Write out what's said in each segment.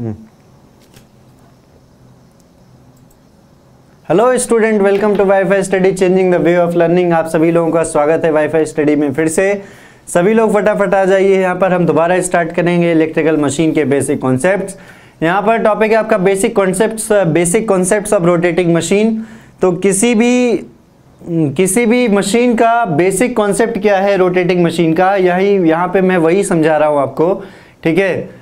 Hello student welcome to WiFi study changing the way of learning आप सभी लोगों का स्वागत है वाईफाई स्टडी में फिर से। सभी लोग फटाफट आ जाइए। यहाँ पर हम दोबारा स्टार्ट करेंगे इलेक्ट्रिकल मशीन के बेसिक कॉन्सेप्ट्स यहाँ पर टॉपिक है आपका basic concepts basic concepts of rotating machine तो किसी भी किसी भी मशीन का बेसिक कॉन्सेप्ट क्या है रोटेटिंग मशीन का? यही, यहाँ पे मैं वही समझा रहा हूँ आपको। ठीक है?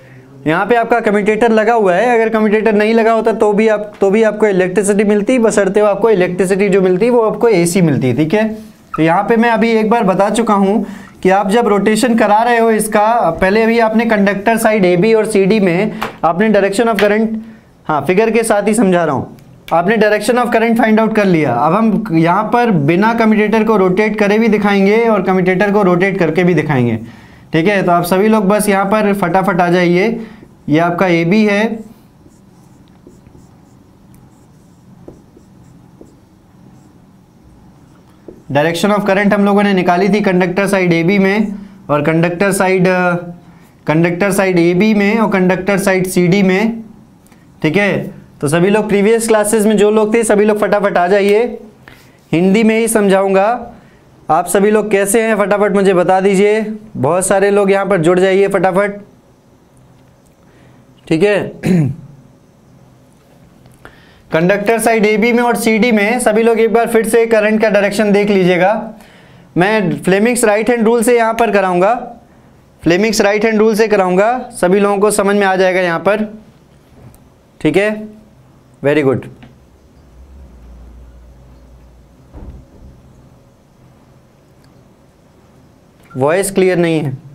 यहाँ पे आपका कम्यूटेटर लगा हुआ है। अगर कम्यूटेटर नहीं लगा होता तो भी आप तो भी आपको इलेक्ट्रिसिटी मिलती बसरते हुए आपको इलेक्ट्रिसिटी जो मिलती, वो आपको एसी मिलती, ठीक है? तो यहाँ पे मैं अभी एक बार बता चुका हूँ कि आप जब रोटेशन करा रहे हो इसका, पहले अभी आपने कंडक्टर साइड ए बी और सी डी में आपने डायरेक्शन ऑफ़ करंट हाँ फिगर के साथ ही समझा रहा हूँ। आपने direction of current find out कर लिया। अब हम यहाँ पर बिना कम्यूटेटर को रोटेट करे भी दिखाएँगे और कम्यूटेटर को रोटेट करके भी दिखाएँगे। ठीक है? तो आप सभी लोग बस यहाँ पर फटाफट आ जाइए। ये आपका ए बी है। डायरेक्शन ऑफ़ करंट हम लोगों ने निकाली थी कंडक्टर साइड ए बी में और conductor side conductor side A B में और कंडक्टर साइड सी डी में। ठीक है? तो सभी लोग प्रीवियस क्लासेस में जो लोग थे, सभी लोग फटाफट आ जाइए। हिंदी में ही समझाऊँगा। आप सभी लोग कैसे हैं? फटाफट मुझे बता दीजिए। बहुत सारे लोग यहाँ पर जुड़ जाइए फटाफट। ठीक है? कंडक्टर साइड ए बी में और सी डी में सभी लोग एक बार फिर से करंट का डायरेक्शन देख लीजिएगा। मैं फ्लेमिक्स राइट हैंड रूल से यहाँ पर कराऊँगा। फ्लेमिक्स राइट हैंड रूल से कराऊँगा। सभी लोगों को समझ में आ जाएगा यहाँ पर। ठीक है? वेरी गुड वॉइस क्लियर नहीं है।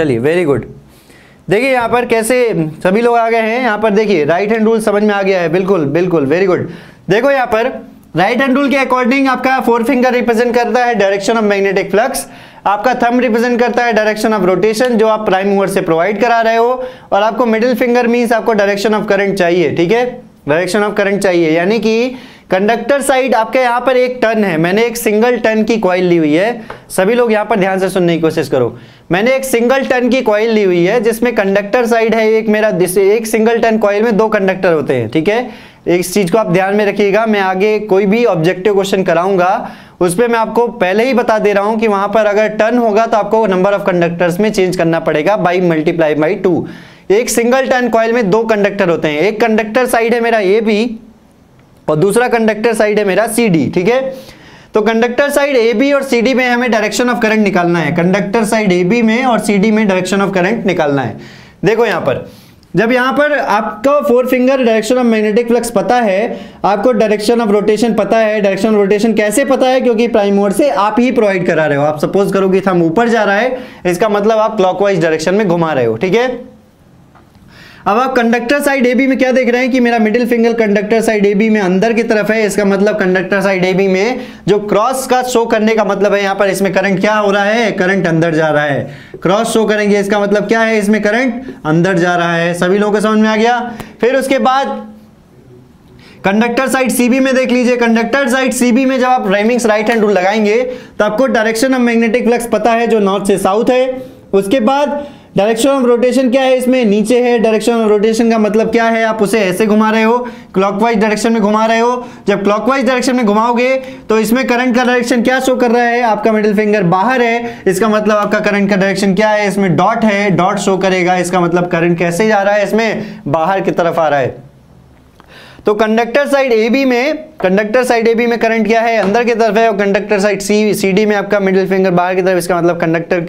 चलिए वेरी गुड देखिए, यहाँ पर कैसे सभी लोग आ गए हैं, यहाँ पर देखिए राइट हैंड रूल समझ में आ गया है, बिल्कुल बिल्कुल वेरी गुड देखो यहाँ पर राइट हैंड रूल के अकॉर्डिंग आपका फोर फिंगर रिप्रेजेंट करता है डायरेक्शन ऑफ़ मैग्नेटिक फ्लक्स आपका थंब रिप्रेजेंट करता है डायरेक्शन ऑफ़ रोटेशन जो आप प्राइम मूवर से प्रोवाइड करा रहे हो, और आपको मिडिल फिंगर मीन्स आपको डायरेक्शन ऑफ़ करंट चाहिए, ठीक है? डायरेक्शन ऑफ़ करंट चाहिए, यानी कि कंडक्टर साइड आपके यहाँ पर एक टर्न है। मैंने एक सिंगल टर्न की कॉइल ली हुई है। सभी लोग यहाँ पर ध्यान से सुनने की कोशिश करो। मैंने एक सिंगल टर्न की कॉइल ली हुई है, जिसमें कंडक्टर साइड है एक मेरा एक सिंगल टर्न कॉइल में दो कंडक्टर होते हैं, ठीक है? इस चीज़ को आप ध्यान में रखिएगा। मैं आगे कोई भी ऑब्जेक्टिव क्वेश्चन कराऊँगा, उस पर मैं आपको पहले ही बता दे रहा हूँ कि वहाँ पर अगर टर्न होगा तो आपको नंबर ऑफ़ कंडक्टर्स में चेंज करना पड़ेगा बाई मल्टीप्लाई बाई टू एक सिंगल टर्न कॉइल में दो कंडक्टर होते हैं। एक कंडक्टर साइड है मेरा ए बी और दूसरा कंडक्टर साइड है मेरा सी डी ठीक है? तो कंडक्टर साइड ए बी और सी डी में हमें डायरेक्शन ऑफ़ करंट निकालना है। कंडक्टर साइड ए बी में और सी डी में डायरेक्शन ऑफ़ करंट निकालना है। देखो यहाँ पर, जब यहाँ पर आपका four finger direction of magnetic flux पता है, आपको डायरेक्शन ऑफ़ रोटेशन पता है। डायरेक्शन ऑफ़ रोटेशन कैसे पता है? क्योंकि प्राइम मोड से आप ही प्रोवाइड करा रहे हो। आप सपोज़ करो कि थम ऊपर जा रहा है, इसका मतलब आप क्लॉकवाइज डायरेक्शन में घुमा रहे हो, ठीक है? अब आप कंडक्टर साइड ए बी में क्या देख रहे हैं कि मेरा middle finger conductor side A B में अंदर की तरफ़ है, इसका मतलब कंडक्टर साइड ए बी में जो क्रॉस का शो करने का मतलब है यहाँ पर इसमें करंट क्या हो रहा है? करंट अंदर जा रहा है। क्रॉस शो करेंगे, इसका मतलब क्या है? इसमें करंट अंदर जा रहा है। सभी लोगों को समझ में आ गया? फिर उसके बाद कंडक्टर साइड सीबी में देख लीजिए। कंडक्टर साइड सीबी में जब आप राइमिंग्स राइट हैंड रूल लगाएँगे तो आपको डायरेक्शन ऑफ़ मैग्नेटिक फ्लक्स पता है, जो नॉर्थ से साउथ है। उसके बाद डायरेक्शन ऑफ़ रोटेशन क्या है इसमें? नीचे है। डायरेक्शन ऑफ़ रोटेशन का मतलब क्या है? आप उसे ऐसे घुमा रहे हो क्लॉकवाइज डायरेक्शन में घुमा रहे हो। जब क्लॉकवाइज डायरेक्शन में घुमाओगे तो इसमें करंट का डायरेक्शन क्या शो कर रहा है? आपका मिडिल फिंगर बाहर है। इसका मतलब आपका करंट का डायरेक्शन क्या है? इसमें डॉट है। डॉट शो करेगा। इसका मतलब करंट कैसे जा रहा है? इसमें बाहर की तरफ़ आ रहा है। तो कंडक्टर साइड ए बी में कंडक्टर साइड ए बी में करंट क्या है? अंदर की तरफ़ है और conductor side C C D में आपका मिडिल फिंगर बाहर की तरफ़ इसका मतलब कंडक्टर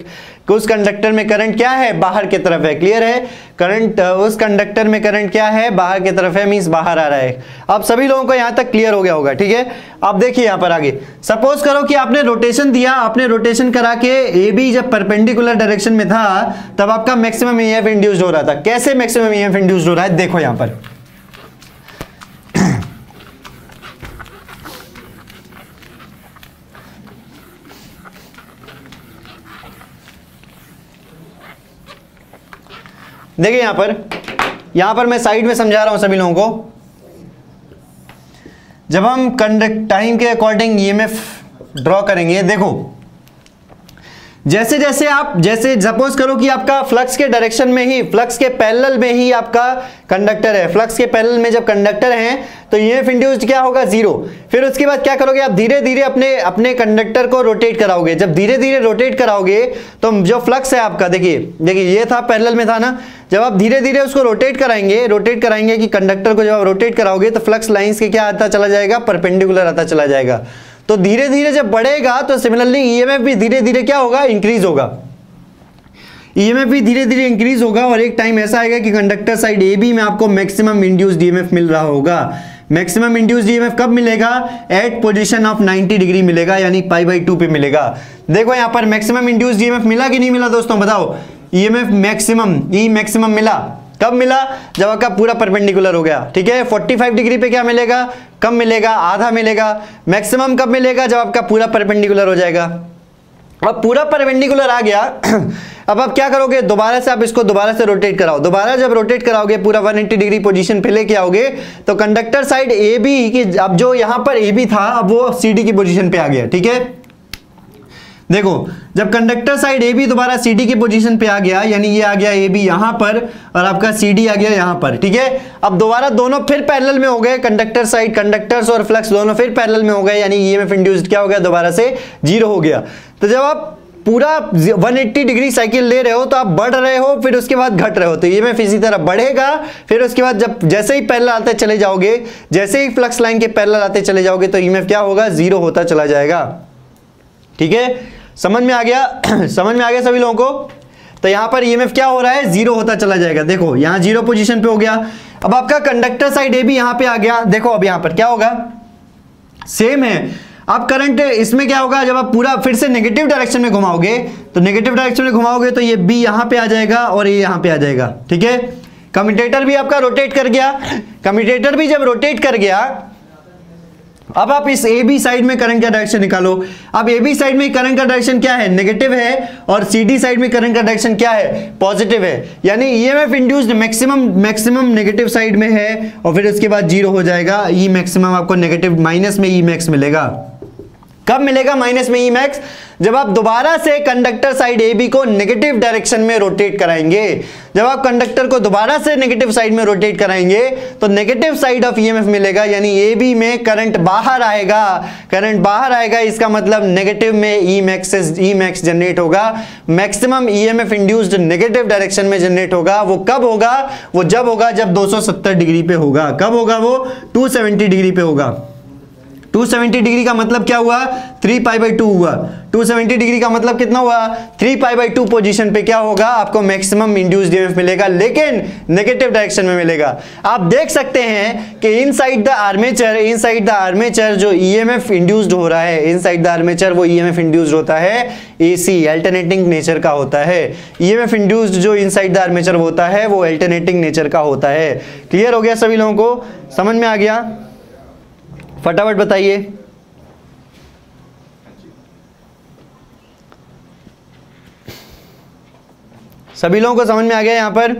उस कंडक्टर में करंट क्या है? बाहर की तरफ़ है। क्लियर है? करंट उस कंडक्टर में करंट क्या है? बाहर की तरफ़ है मींस बाहर आ रहा है। अब सभी लोगों को यहाँ तक क्लियर हो गया होगा, ठीक है? अब देखिए यहाँ पर आगे। सपोज़ करो कि आपने रोटेशन दिया, आपने रोटेशन करा के ए बी जब परपेंडिकुलर डायरेक्शन में था, तब आपका मैक्सिमम ईएफ इंड्यूस्ड हो रहा था। कैसे मैक्सिमम ईएफ इंड्यूस्ड हो रहा है? देखो यहाँ पर। देखिए यहाँ पर यहाँ पर मैं साइड में समझा रहा हूँ सभी लोगों को। जब हम कंडक्ट टाइम के अकॉर्डिंग ईएमएफ ड्रॉ करेंगे, देखो जैसे जैसे आप, जैसे सपोज़ करो कि आपका फ्लक्स के डायरेक्शन में ही फ्लक्स के पैरेलल में ही आपका कंडक्टर है। फ्लक्स के पैरेलल में जब कंडक्टर है तो ये इंड्यूस्ड क्या होगा? ज़ीरो फिर उसके बाद क्या करोगे? आप धीरे धीरे अपने अपने कंडक्टर को रोटेट कराओगे। जब धीरे धीरे रोटेट कराओगे तो जो फ्लक्स है आपका, देखिए देखिए, ये था पैरेलल में था ना? जब आप धीरे धीरे उसको रोटेट कराएँगे रोटेट कराएँगे कि कंडक्टर को जब आप रोटेट कराओगे तो फ्लक्स लाइन्स के क्या आता चला जाएगा? परपेंडिकुलर आता चला जाएगा। तो धीरे धीरे जब बढ़ेगा तो सिमिलरली ईएमएफ भी धीरे धीरे क्या होगा? इंक्रीज होगा। ईएमएफ भी धीरे धीरे इंक्रीज होगा और एक टाइम ऐसा आएगा कि कंडक्टर साइड ए बी में आपको मैक्सिमम इंड्यूस्ड ईएमएफ मिल रहा होगा। मैक्सिमम इंड्यूस्ड ईएमएफ कब मिलेगा? एट पोजीशन ऑफ़ 90 डिग्री मिलेगा, यानी पाई बाई टू पे मिलेगा। देखो यहाँ पर मैक्सिमम इंड्यूस्ड ईएमएफ मिला कि नहीं मिला दोस्तों? बताओ। ईएमएफ मैक्सिमम ई मैक्सिमम मिला। कब मिला? जब आपका पूरा परपेंडिकुलर हो गया, ठीक है? 45 डिग्री पे क्या मिलेगा? कब मिलेगा, आधा मिलेगा। मैक्सिमम कब मिलेगा? जब आपका पूरा परपेंडिकुलर हो जाएगा। अब पूरा परपेंडिकुलर आ गया, अब आप क्या करोगे? दोबारा से आप इसको दोबारा से रोटेट कराओ। दोबारा जब रोटेट कराओगे, पूरा 180 डिग्री पोजीशन पे लेके आओगे तो कंडक्टर साइड ए बी की अब जो यहाँ पर ए बी था, अब वो सी डी की पोजीशन पे आ गया, ठीक है? देखो, जब कंडक्टर साइड ए बी दोबारा सी डी की पोजीशन पे आ गया, यानी ये आ गया ए बी यहाँ पर, और आपका सी डी आ गया यहाँ पर, ठीक है? अब दोबारा दोनों फिर पैरेलल में हो गए कंडक्टर साइड कंडक्टर्स और फ्लक्स दोनों फिर पैरेलल में हो गए, यानी ईएमएफ इंड्यूस्ड क्या हो गया? दोबारा से ज़ीरो हो गया। तो जब आप पूरा 180 डिग्री साइकिल ले रहे हो तो आप बढ़ रहे हो, फिर उसके बाद घट रहे हो। तो ईएमएफ इसी तरह बढ़ेगा, फिर उसके बाद जब जैसे ही पैरेलल आते चले जाओगे, जैसे ही फ्लक्स लाइन के पैरेलल आते चले जाओगे तो ईएमएफ क्या होगा? ज़ीरो होता चला जाएगा। ठीक है? समझ में आ गया? समझ में आ गया सभी लोगों को? तो यहाँ पर ईएमएफ क्या हो रहा है? ज़ीरो होता चला जाएगा। देखो, यहाँ ज़ीरो पोजीशन पे हो गया। अब आपका कंडक्टर साइड ए भी यहाँ पे आ गया। देखो अब यहाँ पर क्या होगा? सेम है। अब करंट इसमें क्या होगा? जब आप पूरा फिर से नेगेटिव डायरेक्शन में घुमाओगे तो नेगेटिव डायरेक्शन में घुमाओगे तो ये बी यहाँ पे आ जाएगा और ये यहाँ पे आ जाएगा। ठीक है? कम्यूटेटर भी आपका रोटेट कर गया। कम्यूटेटर भी जब रोटेट कर गया अब आप इस ए बी साइड में करंट का डायरेक्शन निकालो। अब ए बी साइड में करंट का डायरेक्शन क्या है? नेगेटिव है और सी डी साइड में करंट का डायरेक्शन क्या है? पॉजिटिव है। यानी E M F induced maximum maximum negative side में है और फिर उसके बाद ज़ीरो हो जाएगा। ई e मैक्सिमम आपको नेगेटिव माइनस में ई e मैक्स मिलेगा। कब मिलेगा माइनस में ई मैक्स जब आप दोबारा से कंडक्टर साइड ए बी को नेगेटिव डायरेक्शन में रोटेट कराएँगे, जब आप कंडक्टर को दोबारा से नेगेटिव साइड में रोटेट कराएँगे तो नेगेटिव साइड ऑफ़ ईएमएफ मिलेगा, यानी ए बी में करंट बाहर आएगा। करंट बाहर आएगा, इसका मतलब नेगेटिव में E max E max generate होगा maximum EMF induced negative direction में जनरेट होगा। वो कब होगा? वो जब होगा जब 270 डिग्री पे होगा। कब होगा वो? 270 डिग्री पे होगा। 270 डिग्री का मतलब क्या हुआ? 3 पाई बाई टू हुआ। 270 डिग्री का मतलब कितना हुआ? 3 पाई बाई टू पोजिशन पे क्या होगा? आपको मैक्सिमम इंड्यूस्ड ईएमएफ मिलेगा, लेकिन नेगेटिव डायरेक्शन में मिलेगा। आप देख सकते हैं कि inside the armature inside the armature जो ईएमएफ इंड्यूस्ड हो रहा है इनसाइड द आर्मेचर वो ईएमएफ इंड्यूस्ड होता है एसी अल्टरनेटिंग नेचर का होता है। ईएमएफ इंड्यूस्ड जो इनसाइड द आर्मेचर होता है, वो अल्टरनेटिंग नेचर का होता है। क्लियर हो गया सभी लोगों को? समझ में आ गया? फटाफट बताइए। सभी लोगों को समझ में आ गया यहाँ पर?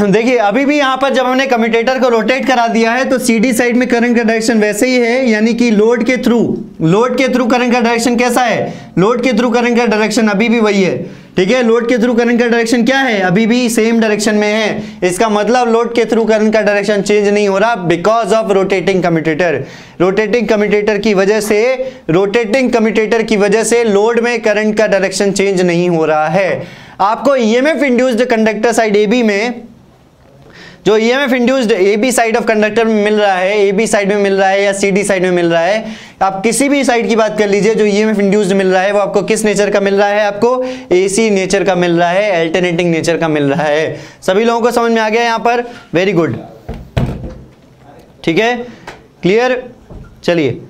देखिए, अभी भी यहाँ पर जब हमने कम्यूटेटर को रोटेट करा दिया है तो सीडी साइड में करंट का डायरेक्शन वैसे ही है, यानी कि लोड के थ्रू लोड के थ्रू करंट का डायरेक्शन कैसा है? लोड के थ्रू करंट का डायरेक्शन अभी भी वही है, ठीक है? लोड के थ्रू करंट का डायरेक्शन क्या है? अभी भी सेम डायरेक्शन में है। इसका मतलब लोड के थ्रू करंट का डायरेक्शन चेंज नहीं हो रहा because of rotating commutator rotating commutator की वजह से रोटेटिंग कम्यूटेटर की वजह से लोड में करंट का डायरेक्शन चेंज नहीं हो रहा है। आपको EMF induced conductor side AB में जो E M F induced A B side of conductor में मिल रहा है ए बी साइड में मिल रहा है या सी डी साइड में मिल रहा है, आप किसी भी साइड की बात कर लीजिए, जो ई एम एफ़ इंड्यूस्ड मिल रहा है, वो आपको किस नेचर का मिल रहा है? आपको ए सी नेचर का मिल रहा है अल्टरनेटिंग नेचर का मिल रहा है। सभी लोगों को समझ में आ गया यहाँ पर? वेरी गुड ठीक है? क्लियर चलिए।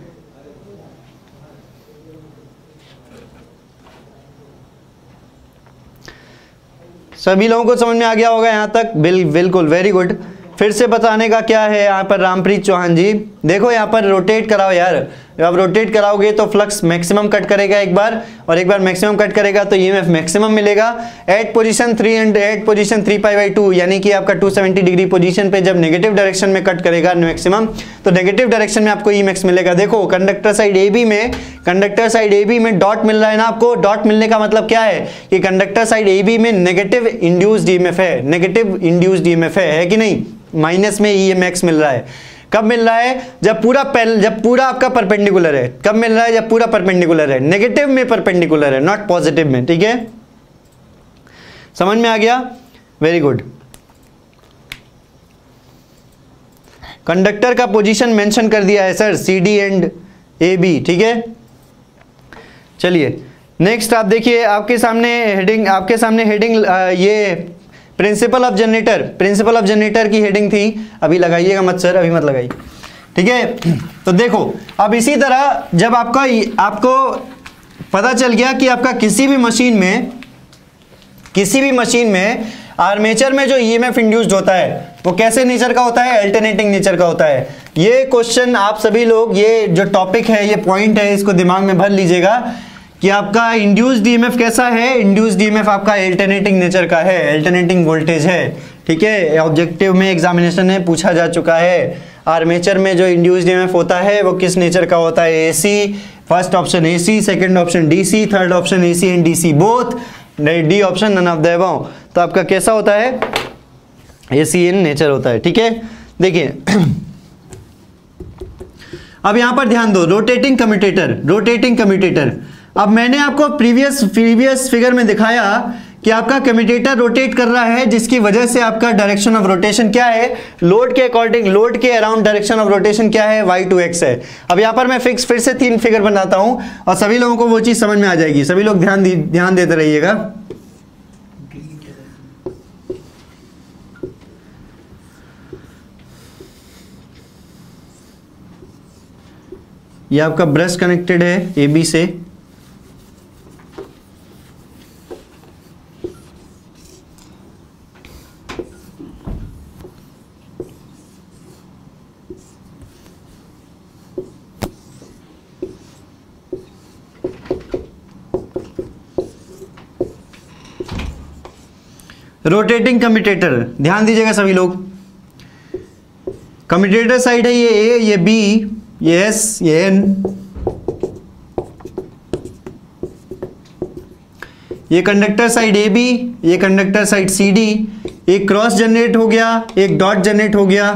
सभी लोगों को समझ में आ गया होगा यहाँ तक। बिल बिल्कुल वेरी गुड फिर से बताने का क्या है यहाँ पर रामप्रीत चौहान जी? देखो यहाँ पर रोटेट कराओ यार। अब रोटेट कराओगे तो फ्लक्स मैक्सिमम कट करेगा एक बार और एक बार मैक्सिमम कट करेगा तो ईएमएफ मैक्सिमम मिलेगा। At position three and at position three pi by two यानी कि आपका 270 डिग्री पोजीशन पे जब नेगेटिव डायरेक्शन में कट करेगा मैक्सिमम तो नेगेटिव डायरेक्शन में आपको ई मैक्स मिलेगा। देखो कंडक्टर साइड ए बी में कंडक्टर साइड ए बी में डॉट मिल रहा है ना आपको? डॉट मिलने का मतलब क्या है? कि कंडक्टर साइड ए बी में नेगेटिव इंड्यूस्ड ईएमएफ है। नेगेटिव इंड्यूस्ड ईएमएफ है, कि नहीं? माइनस में ई मैक्स मिल रहा है। कब मिल रहा है? जब पूरा जब पूरा आपका परपेंडिकुलर है। कब मिल रहा है? जब पूरा परपेंडिकुलर है। नेगेटिव में परपेंडिकुलर है नॉट पॉजिटिव में, ठीक है? समझ में आ गया? वेरी गुड कंडक्टर का पोजीशन मेंशन कर दिया है sir C D and A B ठीक है? चलिए नेक्स्ट आप देखिए, आपके सामने हेडिंग आपके सामने हेडिंग ये principle of generator principle of generator की हेडिंग थी। अभी लगाइएगा मत सर अभी मत लगाइए। ठीक है? तो देखो, अब इसी तरह जब आपका आपको पता चल गया कि आपका किसी भी मशीन में, किसी भी मशीन में आर्मेचर में जो ई ईएमएफ इंड्यूस्ड होता है, वो कैसे नेचर का होता है? अल्टरनेटिंग नेचर का होता है। ये क्वेश्चन आप सभी लोग, ये जो टॉपिक है, ये पॉइंट है, इसको दिमाग में भर लीजिएगा। कि आपका इंड्यूस्ड ईएमएफ कैसा है? इंड्यूस ईएमएफ आपका अल्टरनेटिंग नेचर का है अल्टरनेटिंग वोल्टेज है, ठीक है? ऑब्जेक्टिव में एग्जामिनेशन में पूछा जा चुका है आर्मेचर में जो इंड्यूस्ड ईएमएफ होता है, वो किस नेचर का होता है? AC first option AC second option DC third option AC and DC both D option none of the तो आपका कैसा होता है? एसी इन नेचर होता है, ठीक है? देखिए, अब यहाँ पर ध्यान दो रोटेटिंग कम्यूटेटर रोटेटिंग कम्यूटेटर अब मैंने आपको प्रीवियस प्रीवियस फिगर में दिखाया कि आपका कम्यूटेटर रोटेट कर रहा है, जिसकी वजह से आपका डायरेक्शन ऑफ़ रोटेशन क्या है? लोड के अकॉर्डिंग लोड के अराउंड डायरेक्शन ऑफ़ रोटेशन क्या है? वाई टू एक्स है। अब यहाँ पर मैं फिक्स फिर से तीन फिगर बनाता हूँ, और सभी लोगों को वो चीज़ समझ में आ जाएगी। सभी लोग ध्यान ध्यान देते रहिएगा। ये आपका ब्रश कनेक्टेड है ए बी से। Rotating commutator. ध्यान दीजिएगा सभी लोग। कम्यूटेटर साइड है ये ए ये बी ये एस ये एन ये कंडक्टर साइड ए बी ये कंडक्टर साइड सी डी एक क्रॉस जनरेट हो गया, एक डॉट जनरेट हो गया।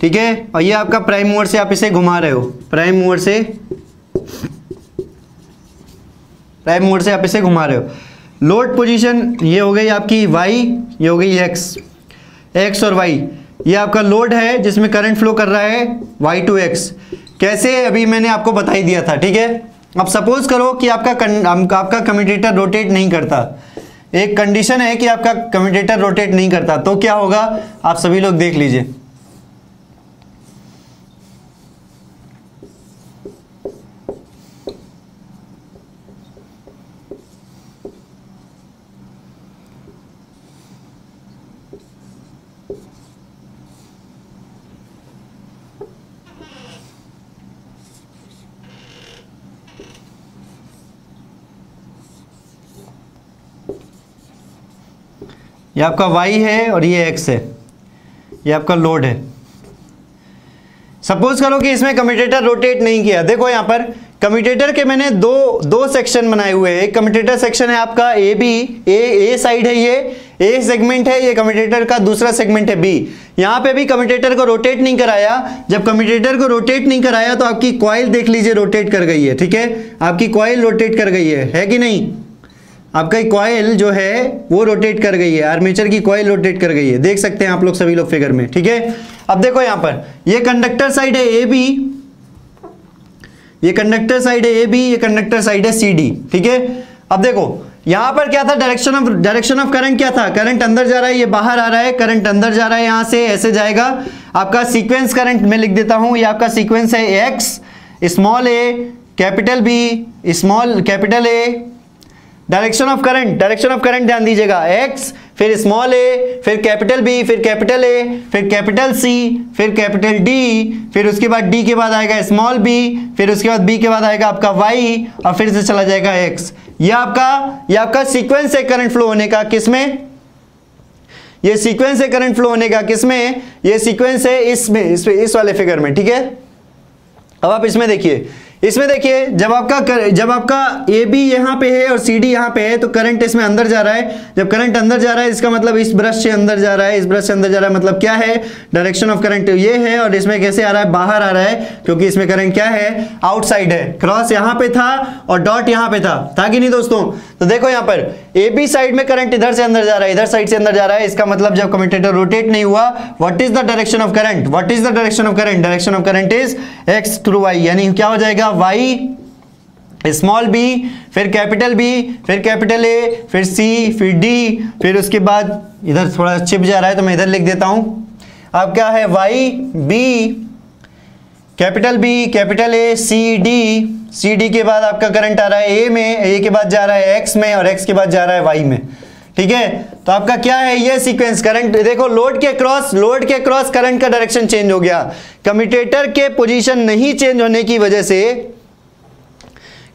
ठीक है? और ये आपका प्राइम मूवर से आप इसे घुमा रहे हो। प्राइम मूवर से प्राइम मूवर से आप इसे घुमा रहे हो। लोड पोजीशन ये हो गई आपकी वाई ये हो गई एक्स एक्स और वाई ये आपका लोड है जिसमें करंट फ्लो कर रहा है वाई टू एक्स कैसे? अभी मैंने आपको बताई दिया था, ठीक है? अब सपोज़ करो कि आपका आपका कम्यूटेटर रोटेट नहीं करता। एक कंडीशन है कि आपका कम्यूटेटर रोटेट नहीं करता। तो क्या होगा? आप सभी लोग देख लीजिए। ये आपका वाई है और ये एक्स है। ये आपका लोड है। सपोज़ करो कि इसमें कम्यूटेटर रोटेट नहीं किया। देखो यहाँ पर कम्यूटेटर के मैंने दो दो सेक्शन बनाए हुए हैं। एक कम्यूटेटर सेक्शन है आपका A B A A side है ये। ए सेगमेंट है ये कम्यूटेटर का, दूसरा सेगमेंट है बी यहाँ पे भी कम्यूटेटर को रोटेट नहीं कराया। जब कम्यूटेटर को रोटेट नहीं कराया तो आपकी कॉइल देख लीजिए रोटेट कर गई है। ठीक है? आपकी कॉइल रोटेट कर गई है। है कि नहीं? आपका कॉयल जो है, वो रोटेट कर गई है। आर्मेचर की कॉयल रोटेट कर गई है। देख सकते हैं आप लोग सभी लोग फिगर में, ठीक है? अब देखो यहाँ पर, ये कंडक्टर साइड है ए बी ये कंडक्टर साइड है ए बी ये कंडक्टर साइड है सी डी ठीक है? अब देखो, यहाँ पर क्या था? Direction of direction of current क्या था? करंट अंदर जा रहा है, ये बाहर आ रहा है करंट अंदर जा रहा है, यहाँ से ऐसे जाएगा। आपका सीक्वेंस करंट मैं लिख देता हूँ, ये आपका सीक्वेंस है X small A capital B small capital A direction of current direction of current ध्यान दीजिएगा। एक्स फिर स्मॉल ए फिर कैपिटल बी फिर कैपिटल ए फिर कैपिटल सी फिर कैपिटल डी फिर उसके बाद डी के बाद आएगा स्मॉल बी फिर उसके बाद बी के बाद आएगा आपका वाई और फिर से चला जाएगा एक्स ये आपका ये आपका सीक्वेंस है करंट फ्लो होने का किसमें ये सीक्वेंस है करंट फ्लो होने का किसमें ये सीक्वेंस है इसमें इस, इस वाले फिगर में ठीक है? अब आप इसमें देखिए। इसमें देखिए जब आपका कर, जब आपका ए बी यहाँ पे है और सी डी यहाँ पे है तो करंट इसमें अंदर जा रहा है। जब करंट अंदर जा रहा है इसका मतलब इस ब्रश से अंदर जा रहा है। इस ब्रश से अंदर जा रहा है मतलब क्या है? डायरेक्शन ऑफ़ करंट ये है और इसमें कैसे आ रहा है? बाहर आ रहा है क्योंकि इसमें करंट क्या है? आउटसाइड है। क्रॉस यहाँ पे था और डॉट यहाँ पे था। था कि नहीं दोस्तों? तो देखो यहाँ पर ए बी साइड में करंट इधर से अंदर जा रहा है इधर साइड से अंदर जा रहा है। इसका मतलब जब कम्यूटेटर रोटेट नहीं हुआ what is the direction of current what is the direction of current direction of current is X through Y यानी क्या हो जाएगा? वाई स्मॉल बी फिर कैपिटल बी फिर कैपिटल ए फिर सी फिर डी फिर उसके बाद इधर थोड़ा चिप जा रहा है तो मैं इधर लिख देता हूँ। अब क्या है? Y B capital B capital A C D C D के बाद आपका करंट आ रहा है ए में ए के बाद जा रहा है एक्स में और एक्स के बाद जा रहा है वाई में। ठीक है? तो आपका क्या है? ये सीक्वेंस करंट देखो लोड के क्रॉस लोड के क्रॉस करंट का डायरेक्शन चेंज हो गया। कम्यूटेटर के पोजीशन नहीं चेंज होने की वजह से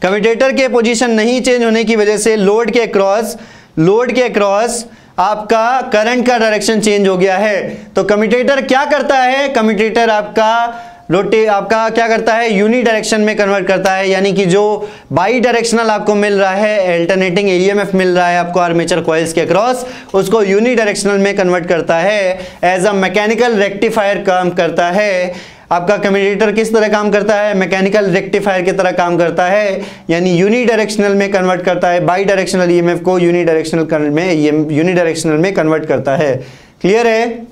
कम्यूटेटर के पोजीशन नहीं चेंज होने की वजह से लोड के क्रॉस लोड के क्रॉस आपका करंट का डायरेक्शन चेंज हो गया है। तो कम्यूटेटर क्या करता है? कम्यूटेटर आपका रोटे आपका क्या करता है? यूनि डायरेक्शन में कन्वर्ट करता है, यानी कि जो बाई डायरेक्शनल आपको मिल रहा है अल्टरनेटिंग ईएमएफ मिल रहा है आपको आर्मेचर कॉइल्स के क्रॉस उसको यूनि डायरेक्शनल में कन्वर्ट करता है एज अ मैकेनिकल रेक्टिफायर काम करता है। आपका कम्यूटेटर किस तरह काम करता है? मैकेनिकल रेक्टिफायर की तरह काम करता है, यानी यूनि डायरेक्शनल में कन्वर्ट करता है बाई डायरेक्शनल ईएमएफ को यूनि डायरेक्शनल में यूनि डायरेक्शनल में कन्वर्ट करता है। क्लियर है?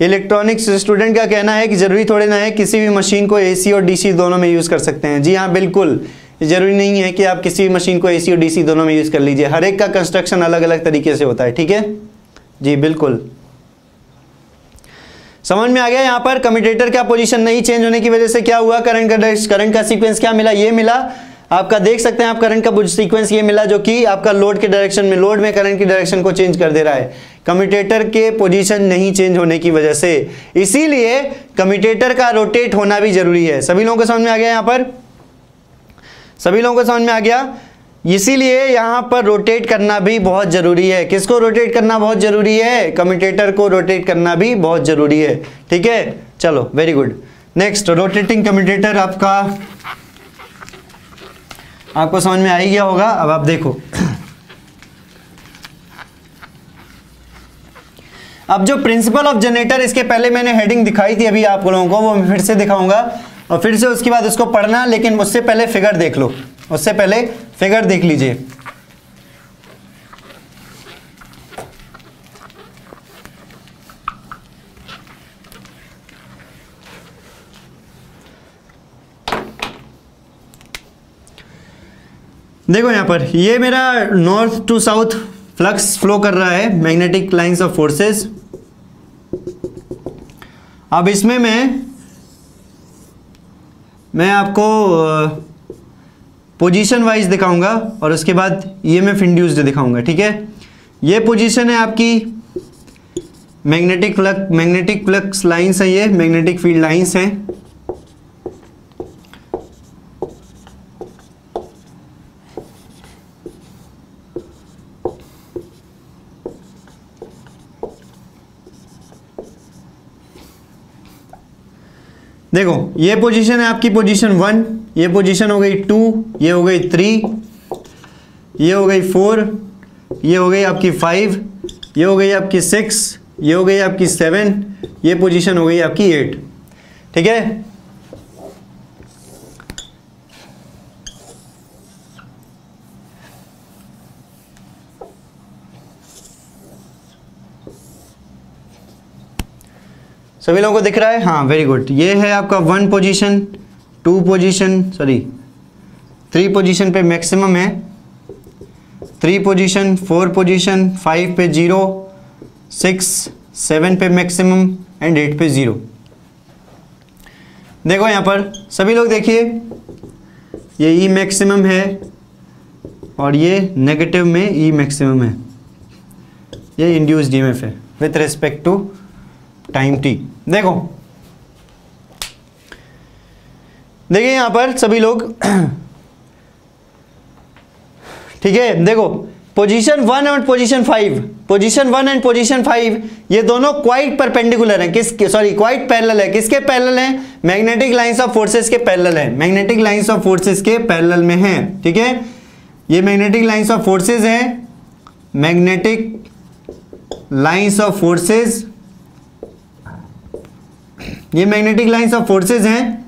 इलेक्ट्रॉनिक्स स्टूडेंट का कहना है कि ज़रूरी थोड़े ना है, किसी भी मशीन को एसी और डीसी दोनों में यूज़ कर सकते हैं। जी हाँ बिल्कुल। ज़रूरी नहीं है कि आप किसी भी मशीन को एसी और डीसी दोनों में यूज़ कर लीजिए। हर एक का कंस्ट्रक्शन अलग अलग तरीके से होता है, ठीक है? जी, बिल्कुल। समझ में आ गया यहाँ पर? कम्यूटेटर का पोजीशन नहीं चेंज होने की वजह से क्या हुआ? करंट का करंट का सीक्वेंस क्या मिला? ये मिला। आपका देख सकते हैं आप करंट का सीक्वेंस ये मिला जो कि आपका लोड के डायरेक्शन में लोड में करंट की डायरेक्शन को चेंज कर दे रहा है। कम्यूटेटर के पोजीशन नहीं चेंज होने की वजह से। इसीलिए कम्यूटेटर का रोटेट होना भी ज़रूरी है। सभी लोगों को समझ में आ गया यहाँ पर? सभी लोगों को समझ में आ गया? इसीलिए यहाँ पर रोटेट करना भी बहुत ज़रूरी है। किसको रोटेट करना बहुत ज़रूरी है? कम्यूटेटर को रोटेट करना भी बहुत ज़रूरी है। ठीक है? चलो very good next rotating commutator आपका आपको समझ में आ ही गया होगा। अब आप देखो। अब जो प्रिंसिपल ऑफ़ जनरेटर इसके पहले मैंने हेडिंग दिखाई थी अभी आप लोगों को, वो मैं फिर से दिखाऊँगा। और फिर से उसके बाद उसको पढ़ना, लेकिन उससे पहले फिगर देख लो। उससे पहले फिगर देख लीजिए। देखो यहाँ पर, ये मेरा north to south flux flow कर रहा है मैग्नेटिक लाइंस ऑफ़ फोर्सेस अब इसमें मैं मैं आपको पोजीशन वाइज दिखाऊँगा और उसके बाद ये मैं इंड्यूस्ड दिखाऊँगा, ठीक है? ये पोजीशन है आपकी magnetic flux magnetic flux lines है ये मैग्नेटिक फ़ील्ड लाइंस हैं। देखो, ये पोजीशन है आपकी पोजीशन वन ये पोजीशन हो गई टू ये हो गई थ्री ये हो गई फोर ये हो गई आपकी फाइव ये हो गई आपकी सिक्स ये हो गई आपकी सेवन ये पोजीशन हो गई आपकी एट ठीक है? सभी लोगों को दिख रहा है? हाँ वेरी गुड ये है आपका one position two position sorry three position पे मैक्सिमम है। Three position four position five पे ज़ीरो सिक्स सेवन पे मैक्सिमम एंड एट पे ज़ीरो देखो यहाँ पर, सभी लोग देखिए, ये ई मैक्सिमम है और ये नेगेटिव में ई मैक्सिमम है। ये इंड्यूस्ड ईएमएफ है with respect to time T. देखो। देखिए यहाँ पर सभी लोग, ठीक है, देखो position one and position five position one and position five ये दोनों क्वाइट परपेंडिकुलर हैं। किस सॉरी क्वाइट पैरेलल है। किसके पैरेलल हैं? मैग्नेटिक लाइंस ऑफ़ फोर्सेस के पैरेलल है। मैग्नेटिक लाइंस ऑफ़ फोर्सेस के पैरेलल में हैं, ठीक है? ये मैग्नेटिक लाइंस ऑफ़ फोर्सेस हैं। मैग्नेटिक लाइंस ऑफ़ फोर्सेस ये मैग्नेटिक लाइंस ऑफ़ फोर्सेस हैं।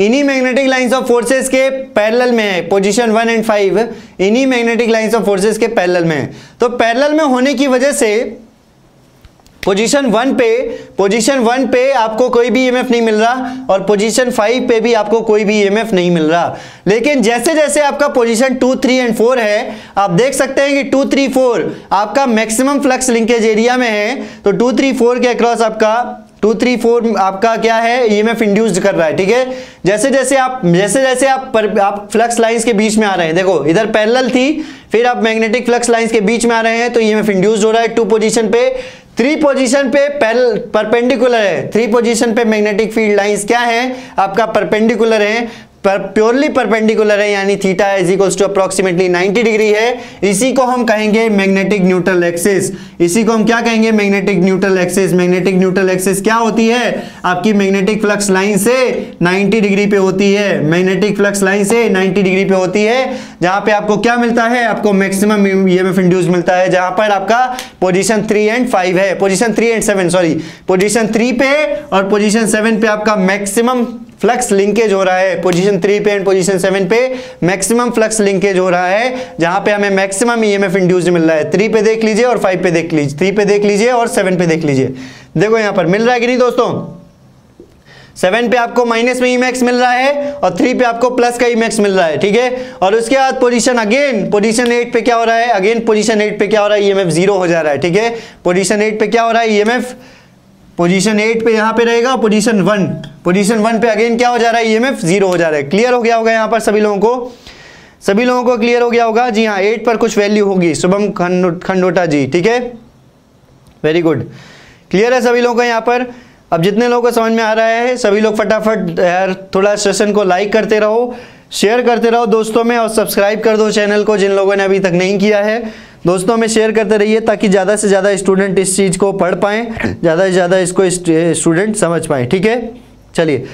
इन्हीं मैग्नेटिक लाइंस ऑफ़ फोर्सेस के पैरेलल में है पोजीशन वन एंड फाइव इन्हीं मैग्नेटिक लाइंस ऑफ़ फोर्सेस के पैरेलल में है। तो पैरेलल में होने की वजह से पोजीशन वन पे पोजीशन वन पे आपको कोई भी ईएमएफ नहीं मिल रहा और पोजीशन फाइव पे भी आपको कोई भी ईएमएफ नहीं मिल रहा। लेकिन जैसे जैसे आपका position two three and four है, आप देख सकते हैं कि टू थ्री फोर आपका मैक्सिमम फ्लक्स लिंकेज एरिया में है। तो टू थ्री फोर के अक्रॉस आपका टू थ्री फोर आपका क्या है? ईएमएफ इंड्यूस्ड कर रहा है ठीक है? जैसे जैसे आप जैसे जैसे आप पर, आप फ्लक्स लाइंस के बीच में आ रहे हैं देखो इधर पैरेलल थी फिर आप मैग्नेटिक फ्लक्स लाइंस के बीच में आ रहे हैं तो ईएमएफ इंड्यूस्ड हो रहा है टू पोजीशन पे। थ्री पोजीशन पे परपेंडिकुलर है। थ्री पोजीशन पे मैग्नेटिक फ़ील्ड लाइंस क्या है? आपका परपेंडिकुलर है। पर प्योरली परपेंडिकुलर है, यानी theta is equals to approximately 90 degree है। इसी को हम कहेंगे मैग्नेटिक न्यूट्रल एक्सिस इसी को हम क्या कहेंगे? Magnetic neutral axis magnetic neutral axis क्या होती है? आपकी मैग्नेटिक फ्लक्स लाइन से 90 डिग्री पे होती है। मैग्नेटिक फ्लक्स लाइन से 90 डिग्री पे होती है। जहाँ पे आपको क्या मिलता है? आपको मैक्सिमम ईएमएफ इंड्यूस मिलता है। जहाँ पर आपका पोजीशन थ्री एंड फाइव है। Position three and seven sorry position three पे और पोजीशन सेवन पे आपका मैक्सिमम फ्लक्स लिंकेज हो रहा है। पोजीशन थ्री पे एंड पोजीशन सेवन पे मैक्सिमम फ्लक्स लिंकेज हो रहा है, जहाँ पे हमें मैक्सिमम ईएमएफ इंड्यूस मिल रहा है। थ्री पे देख लीजिए और फाइव पे देख लीजिए। थ्री पे देख लीजिए और सेवन पे देख लीजिए। देखो यहाँ पर, मिल रहा है कि नहीं दोस्तों? सेवन पे आपको माइनस में ईमैक्स मिल रहा है और थ्री पे आपको प्लस का ईमैक्स मिल रहा है, ठीक है? और उसके बाद पोजीशन अगेन पोजीशन एट पे क्या हो रहा है? अगेन पोजीशन एट पे क्या हो रहा है? ईएमएफ ज़ीरो हो जा रहा है, ठीक है? पोजीशन एट पे क्या हो रहा है? ईएमएफ पोजीशन एट पे यहाँ पे रहेगा पोजीशन वन पोजीशन वन पे अगेन क्या हो जा रहा है? ईएमएफ ज़ीरो हो जा रहा है. क्लियर हो गया होगा यहाँ पर सभी लोगों को? सभी लोगों को क्लियर हो गया होगा? जी हाँ एट पर कुछ वैल्यू होगी. शुभम खंडोटा जी, ठीक है? वेरी गुड क्लियर है सभी लोगों को यहाँ पर? अब जितने लोगों को समझ में आ रहा है, सभी लोग फटाफट, यार, थोड़ा सेशन को लाइक करते रहो। शेयर करते रहो दोस्तों में और सब्सक्राइब कर दो चैनल को जिन लोगों ने अभी तक नहीं किया है। दोस्तों में शेयर करते रहिए ताकि ज़्यादा से ज़्यादा स्टूडेंट इस चीज़ को पढ़ पाएँ, ज़्यादा से ज़्यादा इसको स्टूडेंट समझ पाएँ, ठीक है? चलिए।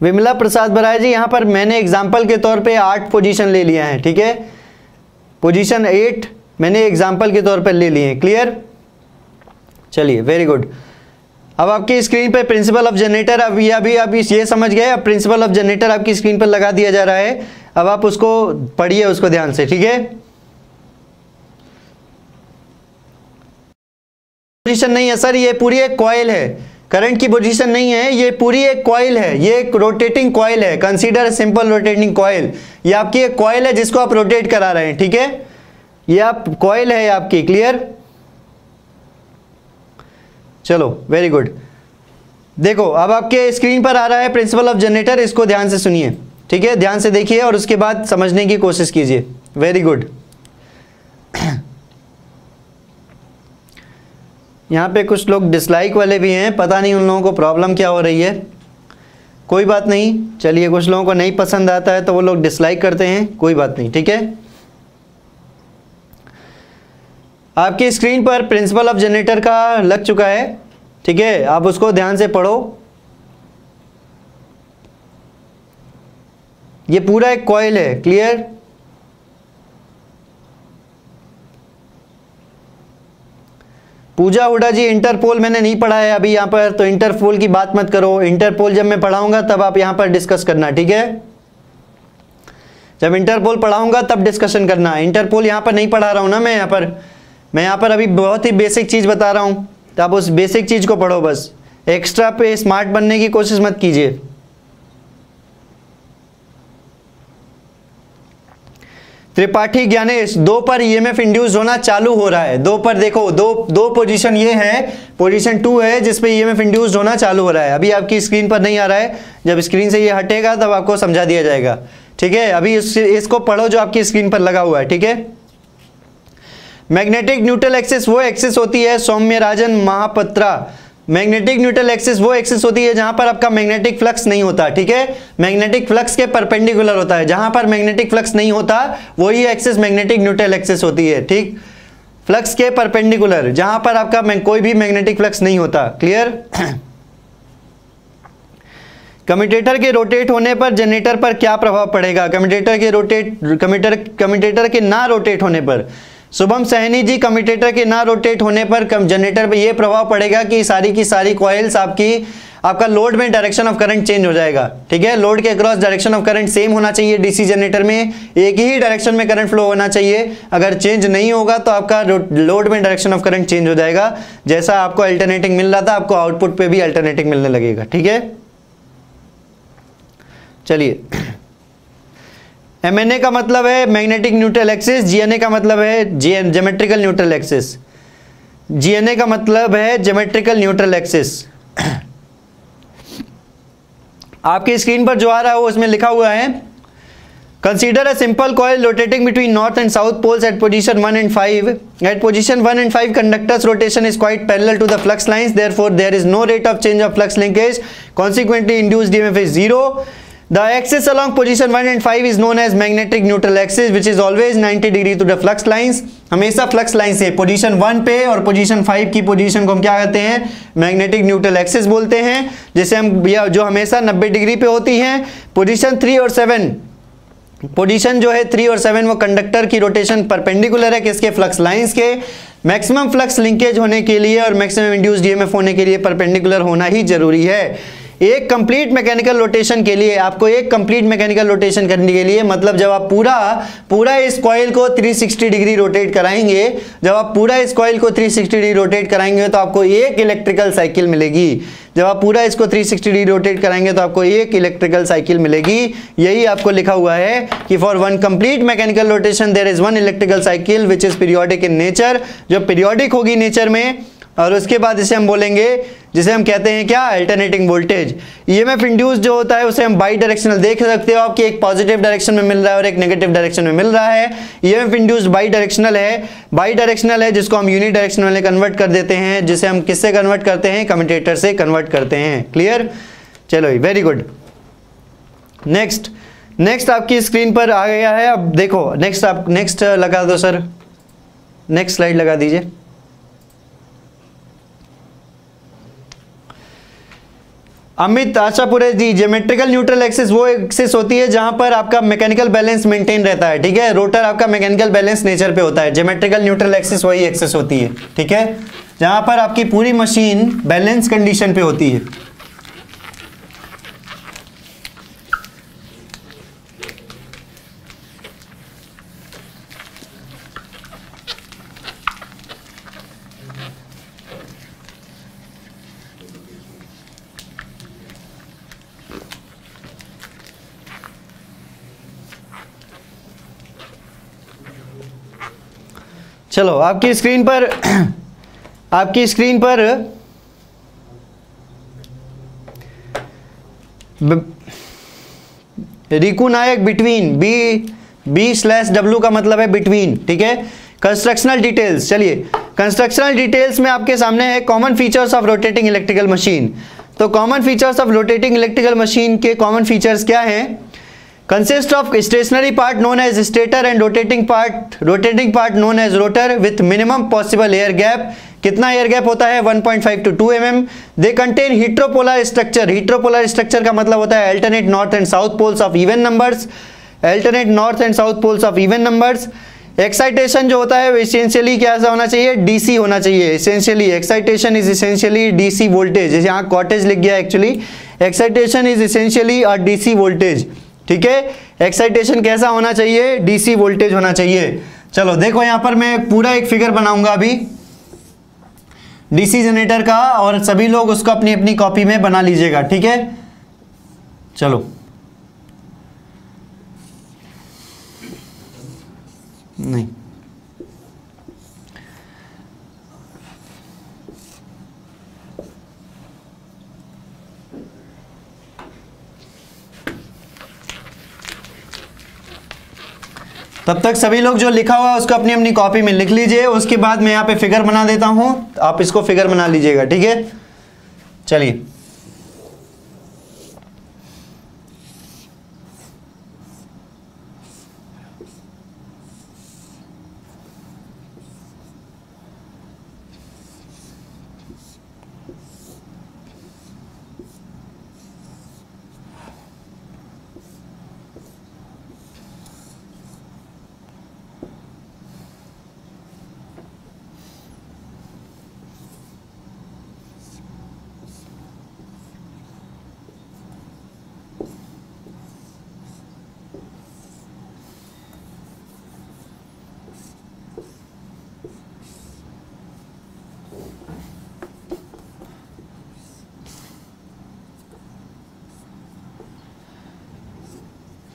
विमला प्रसाद बराय जी, यहाँ पर मैंने एग्ज़ाम्पल के तौर पे आठ पोजीशन ले लिया है, ठीक है? पोजीशन एट मैंने एग्ज़ाम्पल के तौर पर ले लिए हैं क्लियर चलिए वेरी गुड अब आपकी स्क्रीन पे प्रिंसिपल ऑफ़ जनरेटर अब ये अभी अभी ये समझ गए, अब प्रिंसिपल ऑफ़ जनरेटर आपकी स्क्रीन पर लगा दिया जा रहा है। अब आप उसको पढ़िए, उसको ध्यान से, ठीक है? पोजीशन नहीं है सर ये पूरी एक कॉयल है। करंट की पोजीशन नहीं है, ये पूरी एक कॉयल है, ये एक रोटेटिंग कॉयल है कंसीडर सिंपल रोटेटिंग कॉयल ये आपकी एक कॉयल है जिसको आप रोटेट करा रहे हैं, ठीक है? ये आप कॉयल है आपकी क्लियर चलो वेरी गुड देखो, अब आपके स्क्रीन पर आ रहा है प्रिंसिपल ऑफ़ जनरेटर इसको ध्यान से सुनिए, ठीक है? ध्यान से देखिए और उसके बाद समझने की कोशिश कीजिए. वेरी गुड यहाँ पे कुछ लोग डिसलाइक वाले भी हैं, पता नहीं उन लोगों को प्रॉब्लम क्या हो रही है। कोई बात नहीं, चलिए कुछ लोगों को नहीं पसंद आता है तो वो लोग डिसलाइक करते हैं, कोई बात नहीं, ठीक है? आपकी स्क्रीन पर प्रिंसिपल ऑफ़ जनरेटर का लग चुका है, ठीक है? आप उसको ध्यान से पढ़ो। ये पूरा एक कॉयल है क्लियर पूजा हुडा जी, इंटरपोल मैंने नहीं पढ़ा है अभी यहाँ पर तो इंटरपोल की बात मत करो। इंटरपोल जब मैं पढ़ाऊँगा, तब आप यहाँ पर डिस्कस करना, ठीक है? जब इंटरपोल पढ़ाऊँगा, तब डिस्कशन करना। इंटरपोल यहाँ पर नहीं पढ़ा रहा हूँ ना मैं यहाँ पर। मैं यहाँ पर अभी बहुत ही बेसिक चीज़ बता रहा हूँ। तो आप उस बेसिक चीज़ को पढ़ो बस। एक्स्ट्रा पे स्मार्ट बनने की कोशिश मत कीजिए। त्रिपाठी ज्ञानेश दो पर ईएमएफ इंड्यूस होना चालू हो रहा है। दो पर देखो दो दो पोजीशन ये है। पोजीशन टू है जिसपे ईएमएफ इंड्यूस होना चालू हो रहा है। अभी आपकी स्क्रीन पर नहीं आ रहा है। जब स्क्रीन से ये हटेगा तब आपको समझा दिया जाएगा। ठीक है? अभी इस, इसको पढ़ो जो आपकी स्क्रीन पर लगा हुआ है। ठीक है? मैग्नेटिक न्यूट्रल एक्सिस वो एक्सिस होती है Saumya Rajan Mahapatra. Magnetic neutral axis वो एक्सिस होती है जहाँ पर आपका मैग्नेटिक फ्लक्स नहीं होता, ठीक है? मैग्नेटिक फ्लक्स के परपेंडिकुलर होता है। जहाँ पर मैग्नेटिक फ्लक्स नहीं होता, वही एक्सिस मैग्नेटिक न्यूट्रल एक्सिस होती है, ठीक? फ्लक्स के परपेंडिकुलर, जहाँ पर आपका कोई भी मैग्नेटिक फ्लक्स नहीं होता, क्लियर? कम्यूटेटर के रोटेट होने पर जनरेटर पर क्या प्रभाव पड़ेगा? कम्यूटेटर के रोटेट, कम्यूटर, कम्यूटेटर के ना रोटेट होने पर। शुभम सहनी जी कम्यूटेटर के ना रोटेट होने पर कम जनरेटर पर यह प्रभाव पड़ेगा कि सारी की सारी कॉइल्स आपकी, आपका लोड में डायरेक्शन ऑफ़ करंट चेंज हो जाएगा। ठीक है? लोड के across direction of current same होना चाहिए डीसी जनरेटर में। एक ही डायरेक्शन में करंट फ्लो होना चाहिए। अगर चेंज नहीं होगा तो आपका लोड में डायरेक्शन ऑफ़ करंट चेंज हो जाएगा। जैसा आपको अल्टरनेटिंग मिल रहा था, आपको आउटपुट पर भी अल्टरनेटिंग मिलने लगेगा। ठीक है? चलिए। एम का मतलब है मैग्नेटिक न्यूट्रल एक्सिस जीएनए का मतलब है जेमेट्रिकल न्यूट्रल एक्सिस जीएनए का मतलब है जेमेट्रिकल न्यूट्रल एक्सिस आपकी स्क्रीन पर जो आ रहा है वो उसमें लिखा हुआ है consider a simple coil rotating between north and south poles at position one and five at position one and five conductors rotation is quite parallel to the flux lines therefore there is no rate of change of flux linkage consequently induced EMF is zero The axis along position 1 and 5 is known as magnetic neutral axis, which is always 90 degree to the flux lines. हमेशा flux line से position 1 पे और position 5 की position को हम क्या कहते हैं? मैग्नेटिक न्यूट्रल एक्सिस बोलते हैं, जैसे हम या जो हमेशा 90 डिग्री पे होती हैं। पोजीशन 3 और 7 पोजीशन जो है थ्री और सेवन वो कंडक्टर की रोटेशन परपेंडिकुलर है किसके? फ्लक्स लाइंस के। मैक्सिमम फ्लक्स लिंकेज होने के लिए और मैक्सिमम इंड्यूस डीएमएफ होने के लिए परपेंडिकुलर होना ही ज़रूरी है। एक कंप्लीट मैकेनिकल रोटेशन के लिए, आपको एक कंप्लीट मैकेनिकल रोटेशन करने के लिए मतलब जब आप पूरा पूरा इस कॉइल को 360 डिग्री रोटेट कराएँगे, जब आप पूरा इस कॉइल को 360 डिग्री रोटेट कराएँगे तो आपको एक इलेक्ट्रिकल साइकिल मिलेगी। जब आप पूरा इसको 360 डिग्री रोटेट कराएँगे तो आपको एक इलेक्ट्रिकल साइकिल मिलेगी। यही आपको लिखा हुआ है कि for one complete mechanical rotation there is one electrical cycle which is periodic in nature जो पीरियोडिक होगी नेचर में और उसके बाद इसे हम बोलेंगे, जिसे हम कहते हैं क्या? अल्टरनेटिंग वोल्टेज ईएमएफ इंड्यूस जो होता है, उसे हम बाई डायरेक्शनल देख सकते हो आपकी एक पॉजिटिव डायरेक्शन में मिल रहा है और एक नेगेटिव डायरेक्शन में मिल रहा है। ईएमएफ इंड्यूस बाई डायरेक्शनल है। बाई डायरेक्शनल है जिसको हम यूनिट डायरेक्शनल में कन्वर्ट कर देते हैं, जिसे हम किससे कन्वर्ट करते हैं? कम्यूटेटर से कन्वर्ट करते हैं। क्लियर चलो वेरी गुड नेक्स्ट नेक्स्ट आपकी स्क्रीन पर आ गया है। अब देखो नेक्स्ट आप नेक्स्ट लगा दो सर नेक्स्ट स्लाइड लगा दीजिए। Amit Ashapure, ji geometrical neutral axis वो एक्सिस होती है जहाँ पर आपका मैकेनिकल बैलेंस मेंटेन रहता है, ठीक है? रोटर आपका मैकेनिकल बैलेंस नेचर पे होता है। ज्योमेट्रिकल न्यूट्रल एक्सिस वही एक्सिस होती है, ठीक है? जहाँ पर आपकी पूरी मशीन बैलेंस कंडीशन पे होती है। चलो, आपकी स्क्रीन पर, आपकी स्क्रीन पर, Riku Nayak between B B slash W का मतलब है बिटवीन ठीक है? कंस्ट्रक्शनल डिटेल्स चलिए। कंस्ट्रक्शनल डिटेल्स में आपके सामने है common features of rotating electrical machine तो common features of rotating electrical machine के कॉमन फीचर्स क्या हैं? Consist of stationary part known as stator and rotating part rotating part known as rotor with minimum possible air gap. कितना air gap होता है? 1.5 to 2 M they contain heteropolar structure heteropolar structure का मतलब होता है alternate north and south poles of even numbers alternate north and south poles of even numbers excitation जो होता है इसेंशियली क्या होना चाहिए? डीसी होना चाहिए. Essentially excitation is essentially DC voltage जैसे यहाँ कॉटेज लिख गया actually excitation is essentially a DC voltage ठीक है? एक्साइटेशन कैसा होना चाहिए? डीसी वोल्टेज होना चाहिए। चलो, देखो यहाँ पर मैं पूरा एक फिगर बनाऊँगा अभी। डीसी जनरेटर का और सभी लोग उसको अपनी अपनी कॉपी में बना लीजिएगा, ठीक है? चलो। नहीं। तब तक सभी लोग जो लिखा हुआ है, उसको अपनी अपनी कॉपी में लिख लीजिए। उसके बाद मैं यहाँ पे फिगर बना देता हूँ। आप इसको फिगर बना लीजिएगा, ठीक है? चलिए।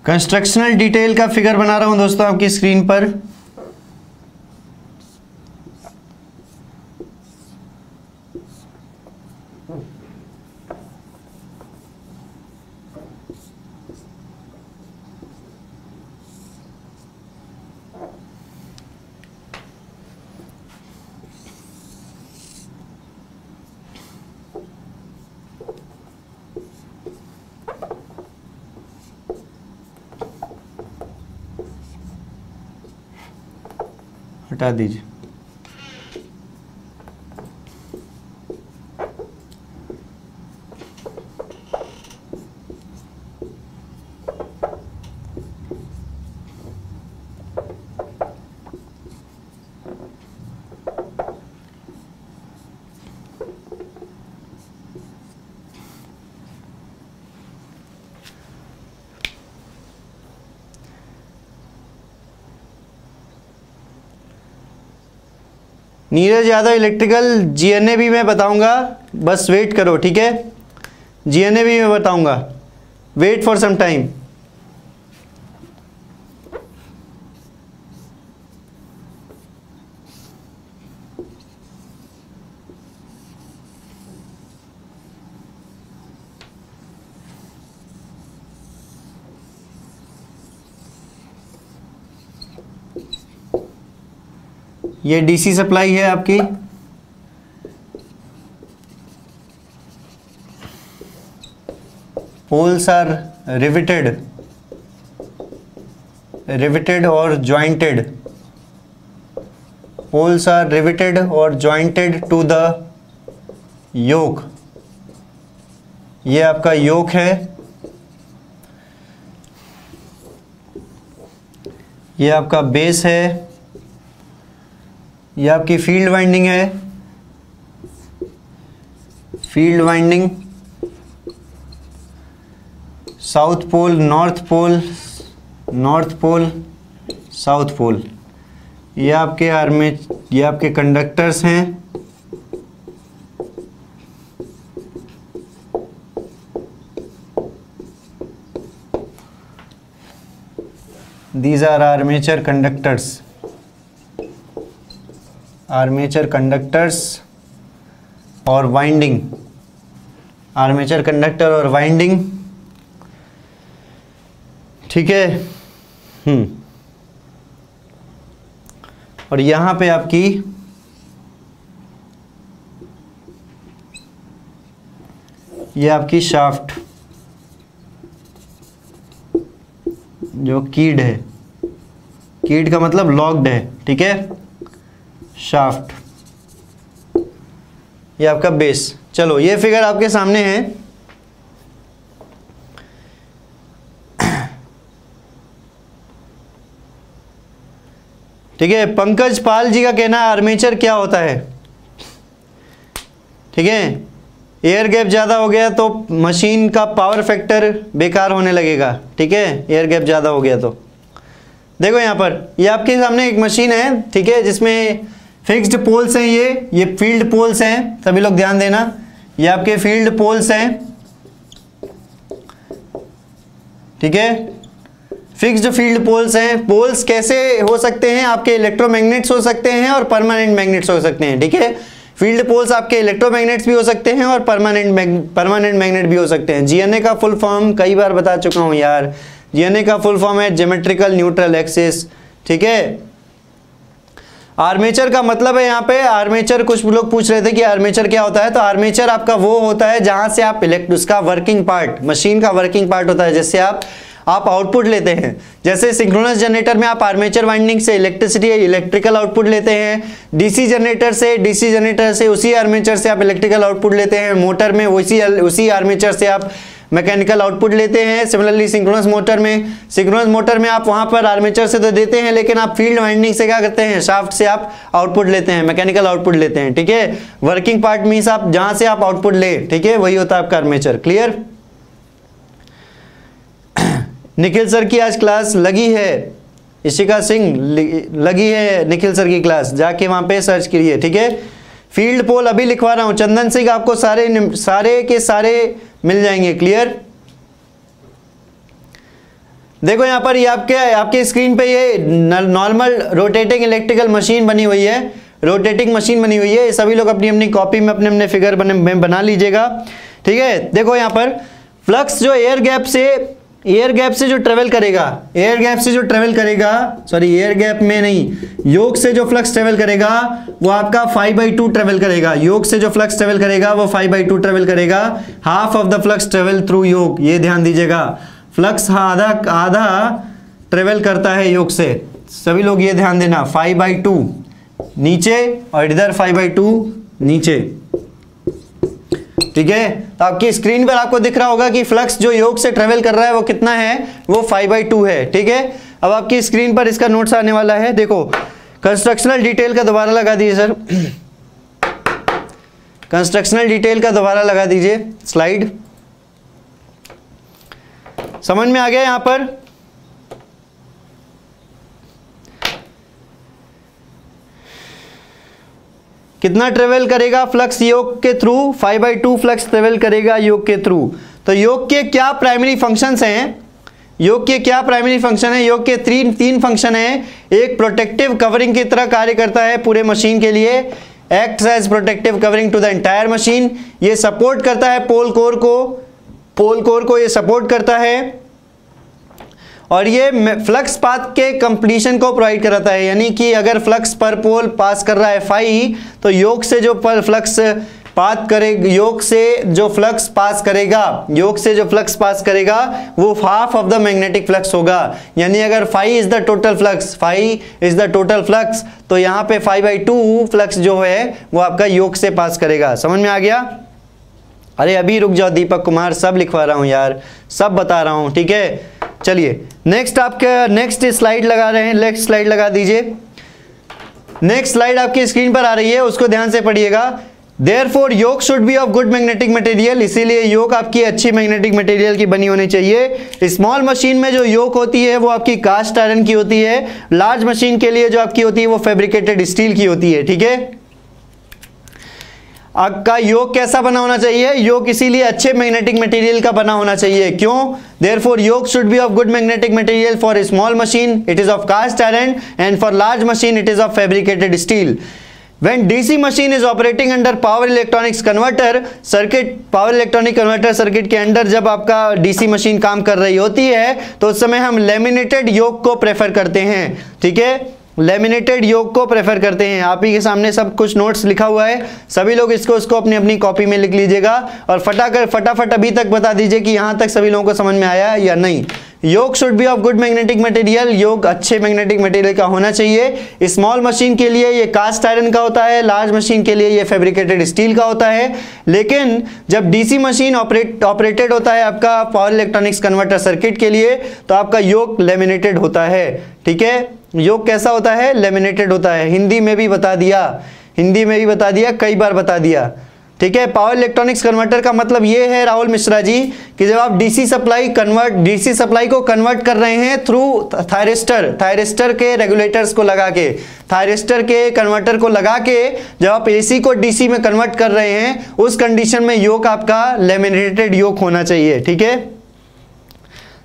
कंस्ट्रक्शनल डिटेल का फिगर बना रहा हूँ दोस्तों आपकी स्क्रीन पर। हटा दीजिए। नीरज यादव इलेक्ट्रिकल जीएनए भी मैं बताऊँगा। बस वेट करो, ठीक है? जीएनए भी मैं बताऊँगा। वेट फॉर सम टाइम ये डीसी सप्लाई है आपकी? पोल्स आर रिविटेड रिविटेड और ज्वाइंटेड पोल्स आर रिविटेड और ज्वाइंटेड टू द योक ये आपका योक है। ये आपका बेस है। ये आपकी फ़ील्ड वाइंडिंग है। Field winding. South pole, north pole north pole, south pole. ये आपके आर्मे, ये आपके कंडक्टर्स हैं। These are armature conductors armature conductors और वाइंडिंग। आर्मेचर कंडक्टर और वाइंडिंग। ठीक है? हम्म। और यहाँ पे आपकी ये आपकी शाफ्ट, जो कीड है। कीड का मतलब लॉक्ड है, ठीक है? शाफ्ट ये आपका बेस चलो, ये फिगर आपके सामने है। ठीक है, पंकज पाल जी का कहना है आर्मेचर क्या होता है? ठीक है एयर गैप ज़्यादा हो गया तो मशीन का पावर फैक्टर बेकार होने लगेगा। ठीक है एयर गैप ज़्यादा हो गया तो। देखो यहाँ पर, ये आपके सामने एक मशीन है, ठीक है, जिसमें फिक्स्ड पोल्स हैं ये ये फ़ील्ड पोल्स हैं, सभी लोग ध्यान देना। ये आपके फ़ील्ड पोल्स हैं। ठीक है? फिक्स्ड फ़ील्ड पोल्स हैं। पोल्स कैसे हो सकते हैं? आपके इलेक्ट्रोमैग्नेट्स हो सकते हैं और परमानेंट मैग्नेट्स हो सकते हैं। ठीक है? फ़ील्ड पोल्स आपके इलेक्ट्रोमैग्नेट्स भी हो सकते हैं और परमानेंट परमानेंट मैग्नेट भी हो सकते हैं। जीएनए का फुल फॉर्म कई बार बता चुका हूँ यार। जीएनए का फुल फॉर्म है ज्योमेट्रिकल न्यूट्रल एक्सिस ठीक है? आर्मेचर का मतलब है यहाँ पे आर्मेचर, कुछ लोग पूछ रहे थे कि आर्मेचर क्या होता है तो आर्मेचर आपका वो होता है जहाँ से आप इलेक्ट, उसका वर्किंग पार्ट मशीन का वर्किंग पार्ट होता है, जैसे आप आप आउटपुट लेते हैं। जैसे सिंक्रोनस जनरेटर में आप आर्मेचर वाइंडिंग से इलेक्ट्रिसिटी इलेक्ट्रिकल आउटपुट लेते हैं डीसी जनरेटर से डीसी जनरेटर से उसी आर्मेचर से आप इलेक्ट्रिकल आउटपुट लेते हैं मोटर में उसी उसी आर्मेचर से आप मैकेनिकल आउटपुट लेते हैं, सिमिलरली सिंक्रोनस मोटर में। सिंक्रोनस मोटर में आप वहाँ पर आर्मेचर से तो देते हैं, लेकिन आप फ़ील्ड वाइंडिंग से क्या करते हैं, शाफ्ट से आप आउटपुट लेते हैं, मैकेनिकल आउटपुट लेते हैं, ठीक है? वर्किंग पार्ट मीन्स आप जहाँ से आप आउटपुट ले, ठीक है? वही होता है आपका आर्मेचर, क्लियर? निखिल सर की आज क्लास लगी है। इशिका सिंह लगी है निखिल सर की क्लास, जाके वहाँ पे सर्च करिए, ठीक है? फ़ील्ड पोल अभी लिखवा रहा हूँ। चंदन सिंह आपको सारे सारे के सारे मिल जाएँगे, क्लियर? देखो यहाँ पर ये आपके आपके स्क्रीन पे ये नॉर्मल रोटेटिंग इलेक्ट्रिकल मशीन बनी हुई है। रोटेटिंग मशीन बनी हुई है। सभी लोग अपनी अपनी कॉपी में, अपने अपने फिगर बने बना लीजिएगा। ठीक है? देखो यहाँ पर फ्लक्स जो एयर गैप से एयर गैप से जो ट्रेवल करेगा एयर गैप से जो ट्रेवल करेगा सॉरी एयर गैप में नहीं योग से जो फ्लक्स ट्रेवल करेगा, वो आपका फाइव बाई टू ट्रेवल करेगा। योग से जो फ्लक्स ट्रेवल करेगा, वो फाइव बाई टू ट्रेवल करेगा। Half of the flux travel through yoke ये ध्यान दीजिएगा। फ्लक्स आधा आधा ट्रेवल करता है योग से। सभी लोग ये ध्यान देना फाइव बाई टू नीचे और इधर फाइव बाई टू नीचे। ठीक है? तो आपकी स्क्रीन पर आपको दिख रहा होगा कि फ्लक्स जो योग से ट्रेवल कर रहा है वो कितना है? वो फाइव बाई टू है, ठीक है? अब आपकी स्क्रीन पर इसका नोट्स आने वाला है। देखो कंस्ट्रक्शनल डिटेल का दोबारा लगा दीजिए सर कंस्ट्रक्शनल डिटेल का दोबारा लगा दीजिए स्लाइड समझ में आ गया यहाँ पर? कितना ट्रेवल करेगा? फ्लक्स योग के through five by two flux travel करेगा योग के थ्रू तो योग के क्या प्राइमरी फ़ंक्शंस हैं? योग के क्या प्राइमरी फ़ंक्शन है? योग के तीन तीन फ़ंक्शन है. एक प्रोटेक्टिव कवरिंग की तरह कार्य करता है पूरे मशीन के लिए. Act as protective covering to the entire machine ये सपोर्ट करता है पोल कोर को. पोल कोर को ये सपोर्ट करता है. और ये फ्लक्स पाथ के कंप्लीशन को प्रोवाइड कराता है। यानी कि अगर फ्लक्स पर पोल पास कर रहा है फाई तो योग से जो पर फ्लक्स पाथ करे, योग से जो फ्लक्स पास करेगा, योग से जो फ्लक्स पास करेगा, वो half of the magnetic flux होगा। यानी अगर phi is the total flux phi is the total flux तो यहाँ पे फाइव बाई टू फ्लक्स जो है, वो आपका योग से पास करेगा। समझ में आ गया? अरे अभी रुक जाओ, दीपक कुमार, सब लिखवा रहा हूँ यार, सब बता रहा हूँ, ठीक है? चलिए नेक्स्ट आपके नेक्स्ट स्लाइड लगा रहे हैं नेक्स्ट स्लाइड लगा दीजिए। नेक्स्ट स्लाइड आपकी स्क्रीन पर आ रही है, उसको ध्यान से पढ़िएगा। Therefore yoke should be of good magnetic material इसीलिए योग आपकी अच्छी मैग्नेटिक मटेरियल की बनी होनी चाहिए। स्मॉल मशीन में जो योग होती है, वो आपकी कास्ट आयरन की होती है। लार्ज मशीन के लिए जो आपकी होती है, वो फेब्रिकेटेड स्टील की होती है, ठीक है? का योग कैसा बना होना चाहिए? योग इसीलिए अच्छे मैग्नेटिक मटेरियल का बना होना चाहिए। क्यों? Therefore yoke should be of good magnetic material for small machine it is of cast iron and for large machine it is of fabricated steel when DC machine is operating under power electronics converter, circuit, power electronic converter circuit के अंदर जब आपका DC machine काम कर रही होती है तो उस समय हम लेमिनेटेड योग को प्रेफर करते हैं। ठीक है? लेमिनेटेड योग को प्रेफर करते हैं। आप ही के सामने सब कुछ नोट्स लिखा हुआ है। सभी लोग इसको उसको अपनी अपनी कॉपी में लिख लीजिएगा और फटाकर, फटाफट अभी तक बता दीजिए कि यहाँ तक सभी लोगों को समझ में आया या नहीं। Yoke should be of good magnetic material yoke अच्छे मैग्नेटिक मटेरियल का होना चाहिए। स्मॉल मशीन के लिए ये कास्ट आयरन का होता है लार्ज मशीन के लिए ये फेब्रिकेटेड स्टील का होता है। लेकिन जब डीसी मशीन ऑपरेट ऑपरेटेड होता है आपका पावर इलेक्ट्रॉनिक्स कन्वर्टर सर्किट के लिए तो आपका योग लेमिनेटेड होता है। ठीक है? योग कैसा होता है? लेमिनेटेड होता है। हिंदी में भी बता दिया। हिंदी में भी बता दिया, कई बार बता दिया। ठीक है? पावर इलेक्ट्रॉनिक्स कन्वर्टर का मतलब ये है राहुल मिश्रा जी, कि जब आप DC supply convert DC supply को कन्वर्ट कर रहे हैं थ्रू थायरिस्टर थायरिस्टर के रेगुलेटर्स को लगा के थायरिस्टर के कन्वर्टर को लगा के जब आप एसी को डीसी में कन्वर्ट कर रहे हैं, उस कंडीशन में योग आपका लेमिनेटेड योग होना चाहिए। ठीक है?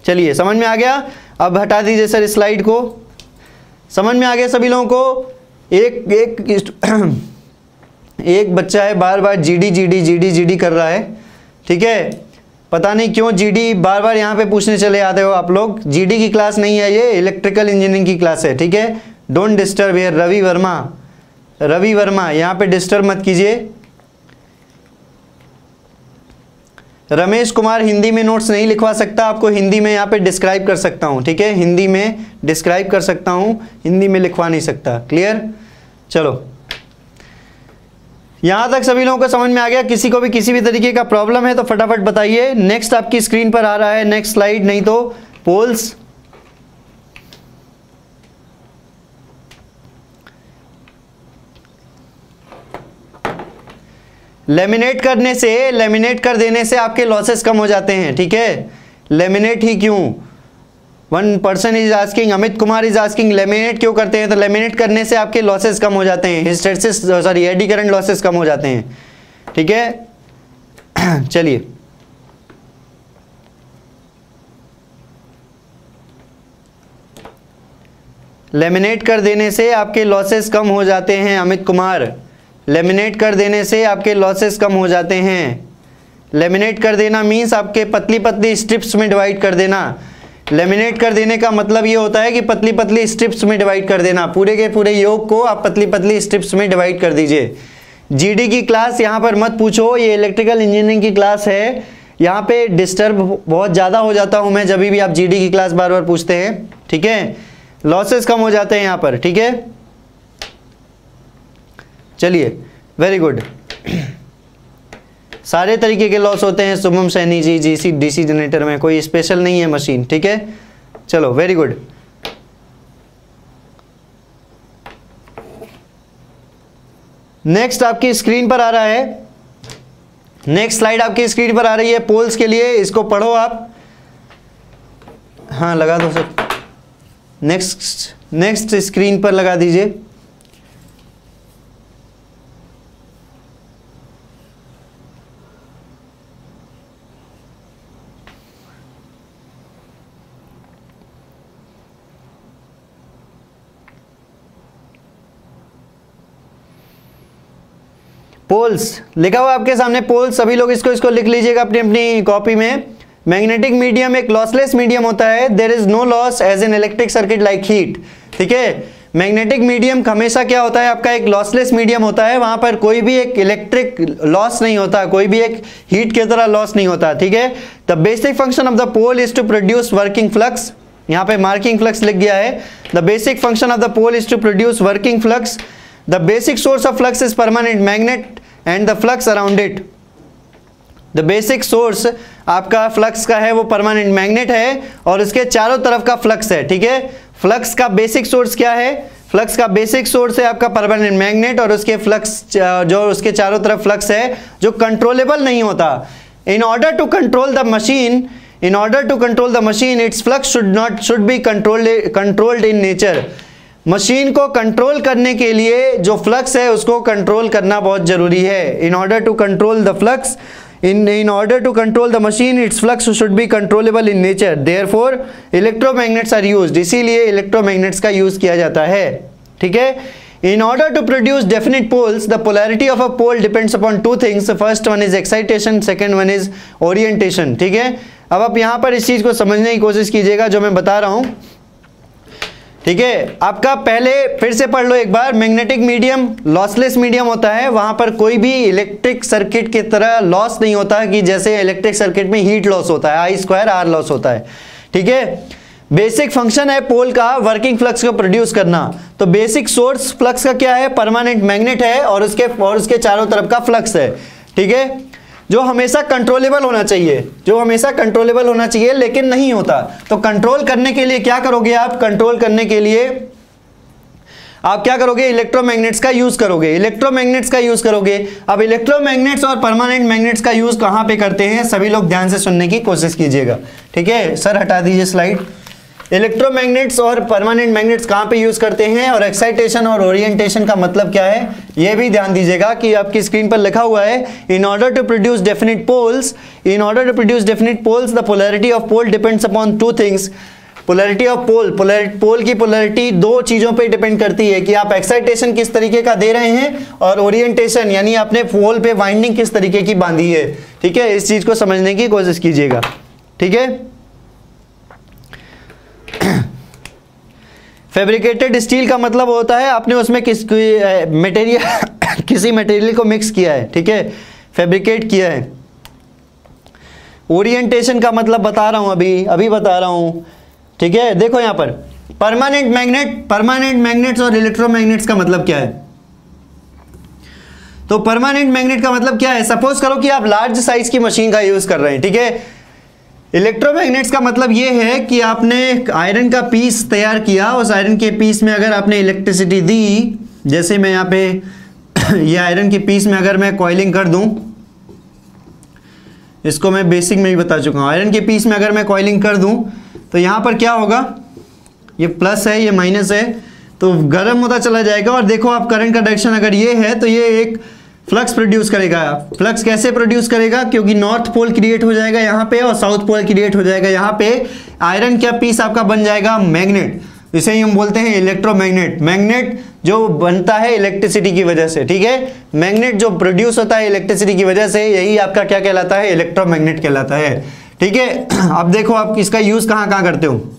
चलिए, समझ में आ गया? अब हटा दीजिए सर स्लाइड को। समझ में आ गया सभी लोगों को? एक एक एक बच्चा है, बार बार जीडी जीडी जीडी जीडी कर रहा है। ठीक है? पता नहीं क्यों जीडी बार बार यहाँ पे पूछने चले आते हो आप लोग। जीडी की क्लास नहीं है ये इलेक्ट्रिकल इंजीनियरिंग की क्लास है, ठीक है? Don't disturb here Ravi Verma Ravi Verma यहाँ पे डिस्टर्ब मत कीजिए। रमेश कुमार हिंदी में नोट्स नहीं लिखवा सकता, आपको हिंदी में यहाँ पे डिस्क्राइब कर सकता हूँ, ठीक है? हिंदी में डिस्क्राइब कर सकता हूँ, हिंदी में लिखवा नहीं सकता क्लियर चलो। यहाँ तक सभी लोगों को समझ में आ गया, किसी को भी किसी भी तरीके का प्रॉब्लम है तो फटाफट बताइए। नेक्स्ट आपकी स्क्रीन पर आ रहा है नेक्स्ट स्लाइड नहीं तो पोल्स लेमिनेट करने से, लेमिनेट कर देने से आपके लॉसेस कम हो जाते हैं, ठीक है? लेमिनेट ही क्यों? One person is asking Amit Kumar is asking laminate क्यों करते हैं? तो लेमिनेट करने से आपके लॉसेस कम हो जाते हैं hysteresis sorry eddy current losses कम हो जाते हैं, ठीक है? चलिए। लेमिनेट कर देने से आपके लॉसेस कम हो जाते हैं अमित कुमार लेमिनेट कर देने से आपके लॉसेस कम हो जाते हैं। लेमिनेट कर देना मीन्स आपके पतली पतली स्ट्रिप्स में डिवाइड कर देना। लेमिनेट कर देने का मतलब ये होता है कि पतली पतली स्ट्रिप्स में डिवाइड कर देना। पूरे के पूरे योग को आप पतली पतली स्ट्रिप्स में डिवाइड कर दीजिए। जीडी की क्लास यहाँ पर मत पूछो, ये इलेक्ट्रिकल इंजीनियरिंग की क्लास है। यहाँ पे डिस्टर्ब बहुत ज़्यादा हो जाता हूँ मैं, जब भी आप जीडी की क्लास बार बार पूछते हैं। ठीक है? लॉसेस कम हो जाते हैं यहाँ पर, ठीक है? चलिए वेरी गुड सारे तरीके के लॉस होते हैं Shubham Saini ji ji C D generator में, कोई स्पेशल नहीं है मशीन ठीक है? चलो वेरी गुड नेक्स्ट आपकी स्क्रीन पर आ रहा है। नेक्स्ट स्लाइड आपकी स्क्रीन पर आ रही है पोल्स के लिए, इसको पढ़ो आप। हाँ लगा दो सर। नेक्स्ट नेक्स्ट स्क्रीन पर लगा दीजिए। पोल्स लिखा हुआ आपके सामने पोल्स सभी लोग इसको इसको लिख लीजिएगा अपनी अपनी कॉपी में. मैग्नेटिक मीडियम एक लॉसलेस मीडियम होता है. There is no loss as an electric circuit like heat ठीक है? मैग्नेटिक मीडियम हमेशा क्या होता है? आपका एक लॉसलेस मीडियम होता है. वहाँ पर कोई भी एक इलेक्ट्रिक लॉस नहीं होता. कोई भी एक हीट की तरह लॉस नहीं होता. ठीक है? The basic function of the pole is to produce working flux यहाँ पे मार्किंग फ्लक्स लिख गया है. The basic function of the pole is to produce working flux the basic source of flux is permanent magnet and the flux around it the basic source आपका flux का है, वो permanent magnet है और उसके चारों तरफ़ का फ्लक्स है, ठीक है? फ्लक्स का बेसिक सोर्स क्या है? फ्लक्स का बेसिक सोर्स है आपका परमानेंट मैग्नेट और उसके फ्लक्स जो उसके चारों तरफ़ फ्लक्स है, जो कंट्रोलेबल नहीं होता। In order to control the machine in order to control the machine its flux should not should be controlled controlled in nature machine को कंट्रोल करने के लिए जो फ्लक्स है उसको कंट्रोल करना बहुत ज़रूरी है। In order to control the flux in in order to control the machine it's flux should be controllable in nature therefore electromagnets are use इसीलिए इलेक्ट्रोमैग्नेट्स का यूज़ किया जाता है। ठीक है? Order to produce definite poles, the polarity of a pole depends upon two things. The first one is excitation, second one is orientation. ठीक है? अब आप यहाँ पर इस चीज़ को समझने की कोशिश कीजिएगा जो मैं बता रहा हूँ। ठीक है, आपका पहले फिर से पढ़ लो एक बार। मैग्नेटिक मीडियम लॉसलेस मीडियम होता है। वहाँ पर कोई भी इलेक्ट्रिक सर्किट की तरह लॉस नहीं होता कि जैसे इलेक्ट्रिक सर्किट में हीट लॉस होता है आई स्क्वायर आर लॉस होता है। ठीक है? बेसिक फ़ंक्शन है पोल का वर्किंग फ्लक्स को प्रोड्यूस करना। तो बेसिक सोर्स फ्लक्स का क्या है? परमानेंट मैग्नेट है और उसके और उसके चारों तरफ़ का फ्लक्स है। ठीक है? जो हमेशा कंट्रोलेबल होना चाहिए, जो हमेशा कंट्रोलेबल होना चाहिए, लेकिन नहीं होता। तो कंट्रोल करने के लिए क्या करोगे आप? कंट्रोल करने के लिए आप क्या करोगे? इलेक्ट्रोमैग्नेट्स का यूज़ करोगे। इलेक्ट्रोमैग्नेट्स का यूज़ करोगे। अब इलेक्ट्रोमैग्नेट्स और परमानेंट मैग्नेट्स का यूज़ कहाँ पे करते हैं? सभी लोग ध्यान से सुनने की कोशिश कीजिएगा। ठीक है? सर, हटा दीजिए स्लाइड इलेक्ट्रोमैग्नेट्स और परमानेंट मैग्नेट्स कहाँ पे यूज़ करते हैं? और एक्साइटेशन और ओरिएंटेशन का मतलब क्या है? ये भी ध्यान दीजिएगा कि आपकी स्क्रीन पर लिखा हुआ है in order to produce definite poles in order to produce definite poles the polarity of pole depends upon two things polarity of pole pole की पोलरिटी दो चीज़ों पे डिपेंड करती है कि आप एक्साइटेशन किस तरीके का दे रहे हैं और ओरिएंटेशन यानी आपने पोल पे वाइंडिंग किस तरीके की बांधी है। ठीक है? इस चीज़ को समझने की कोशिश कीजिएगा। ठीक है? फैब्रिकेटेड स्टील का मतलब होता है आपने उसमें किस मटेरियल किसी मटेरियल को मिक्स किया है, ठीक है? फैब्रिकेट किया है। ओरिएंटेशन का मतलब बता रहा हूँ अभी अभी बता रहा हूँ, ठीक है? देखो यहाँ पर। परमानेंट मैग्नेट परमानेंट मैग्नेट्स और इलेक्ट्रोमैग्नेट्स का मतलब क्या है? तो परमानेंट मैग्नेट का मतलब क्या है? सपोज़ करो कि आप लार्ज साइज़ की मशीन का यूज़ कर रहे हैं, ठीक है? इलेक्ट्रोमैग्नेट्स का मतलब यह है कि आपने आयरन का पीस तैयार किया उस आयरन के पीस में अगर आपने इलेक्ट्रिसिटी दी, जैसे मैं यहाँ पे ये आयरन के पीस में अगर मैं कॉइलिंग कर दूँ, इसको मैं बेसिक में भी बता चुका हूँ। आयरन के पीस में अगर मैं कॉइलिंग कर दूँ तो यहाँ पर क्या होगा? ये प्लस है, ये माइनस है तो गर्म होता चला जाएगा। और देखो आप करंट का डायरेक्शन अगर ये है तो ये एक फ्लक्स प्रोड्यूस करेगा। फ्लक्स कैसे प्रोड्यूस करेगा? क्योंकि नॉर्थ पोल क्रिएट हो जाएगा यहाँ पे और साउथ पोल क्रिएट हो जाएगा यहाँ पे। आयरन क्या पीस आपका बन जाएगा मैग्नेट। इसे ही हम बोलते हैं इलेक्ट्रोमैग्नेट। मैग्नेट जो बनता है इलेक्ट्रिसिटी की वजह से, ठीक है? मैग्नेट जो प्रोड्यूस होता है इलेक्ट्रिसिटी की वजह से, यही आपका क्या कहलाता है? इलेक्ट्रोमैग्नेट कहलाता है। ठीक है? अब देखो आप इसका यूज़ कहाँ कहाँ करते हो।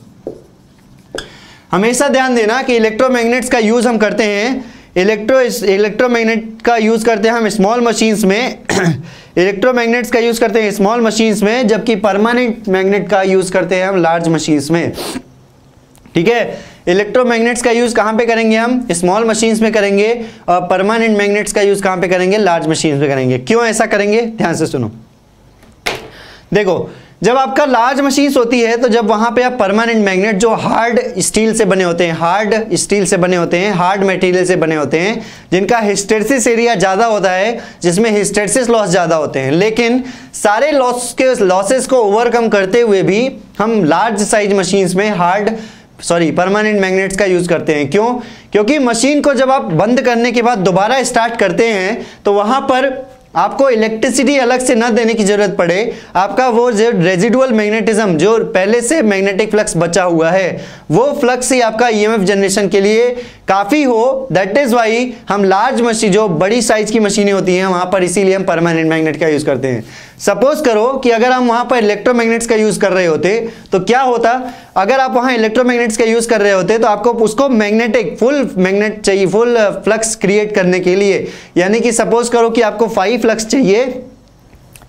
हमेशा ध्यान देना कि इलेक्ट्रोमैग्नेट्स का यूज़ हम करते हैं इलेक्ट्रो इलेक्ट्रोमैग्नेट का यूज़ करते हैं हम स्मॉल मशीन्स में। इलेक्ट्रोमैग्नेट्स का यूज़ करते हैं स्मॉल मशीन्स में, जबकि परमानेंट मैग्नेट का यूज़ करते हैं हम लार्ज मशीन्स में। ठीक है? इलेक्ट्रोमैग्नेट्स का यूज़ कहाँ पे करेंगे हम? स्मॉल मशीन्स में करेंगे, और परमानेंट मैग्नेट्स का यूज़ कहाँ पे करेंगे? लार्ज मशीन्स में करेंगे। क्यों ऐसा करेंगे? ध्यान से सुनो। देखो जब आपका लार्ज मशीन्स होती है तो जब वहाँ पे आप परमानेंट मैग्नेट, जो हार्ड स्टील से बने होते हैं, हार्ड स्टील से बने होते हैं, हार्ड मटेरियल से बने होते हैं, जिनका हिस्टेरिस एरिया ज़्यादा होता है, जिसमें हिस्टेरिस लॉस ज़्यादा होते हैं। लेकिन सारे लॉस के, लॉसेस को ओवरकम करते हुए भी हम लार्ज साइज़ मशीन्स में हार्ड, सॉरी, परमानेंट मैग्नेट्स का यूज़ करते हैं। क्यों? क्योंकि मशीन को जब आप बंद करने के बाद दोबारा स्टार्ट करते हैं तो वहाँ पर आपको इलेक्ट्रिसिटी अलग से ना देने की ज़रूरत पड़े, आपका वो जो रेजिडुअल मैग्नेटिज्म जो पहले से मैग्नेटिक फ्लक्स बचा हुआ है, वो फ्लक्स ही आपका ईएमएफ जनरेशन के लिए काफ़ी हो। दैट इज़ वाई हम लार्ज मशीन जो बड़ी साइज़ की मशीनें होती हैं, वहाँ पर इसीलिए हम परमानेंट मैग्नेट का यूज़ करते हैं। सपोज़ करो कि अगर हम वहाँ पर इलेक्ट्रोमैग्नेट्स का यूज़ कर रहे होते तो क्या होता? अगर आप वहाँ इलेक्ट्रोमैग्नेट्स का यूज़ कर रहे होते तो आपको उसको मैग्नेटिक फुल मैग्नेट चाहिए फुल फ्लक्स क्रिएट करने के लिए। यानी कि सपोज़ करो कि आपको फाइव फ्लक्स चाहिए।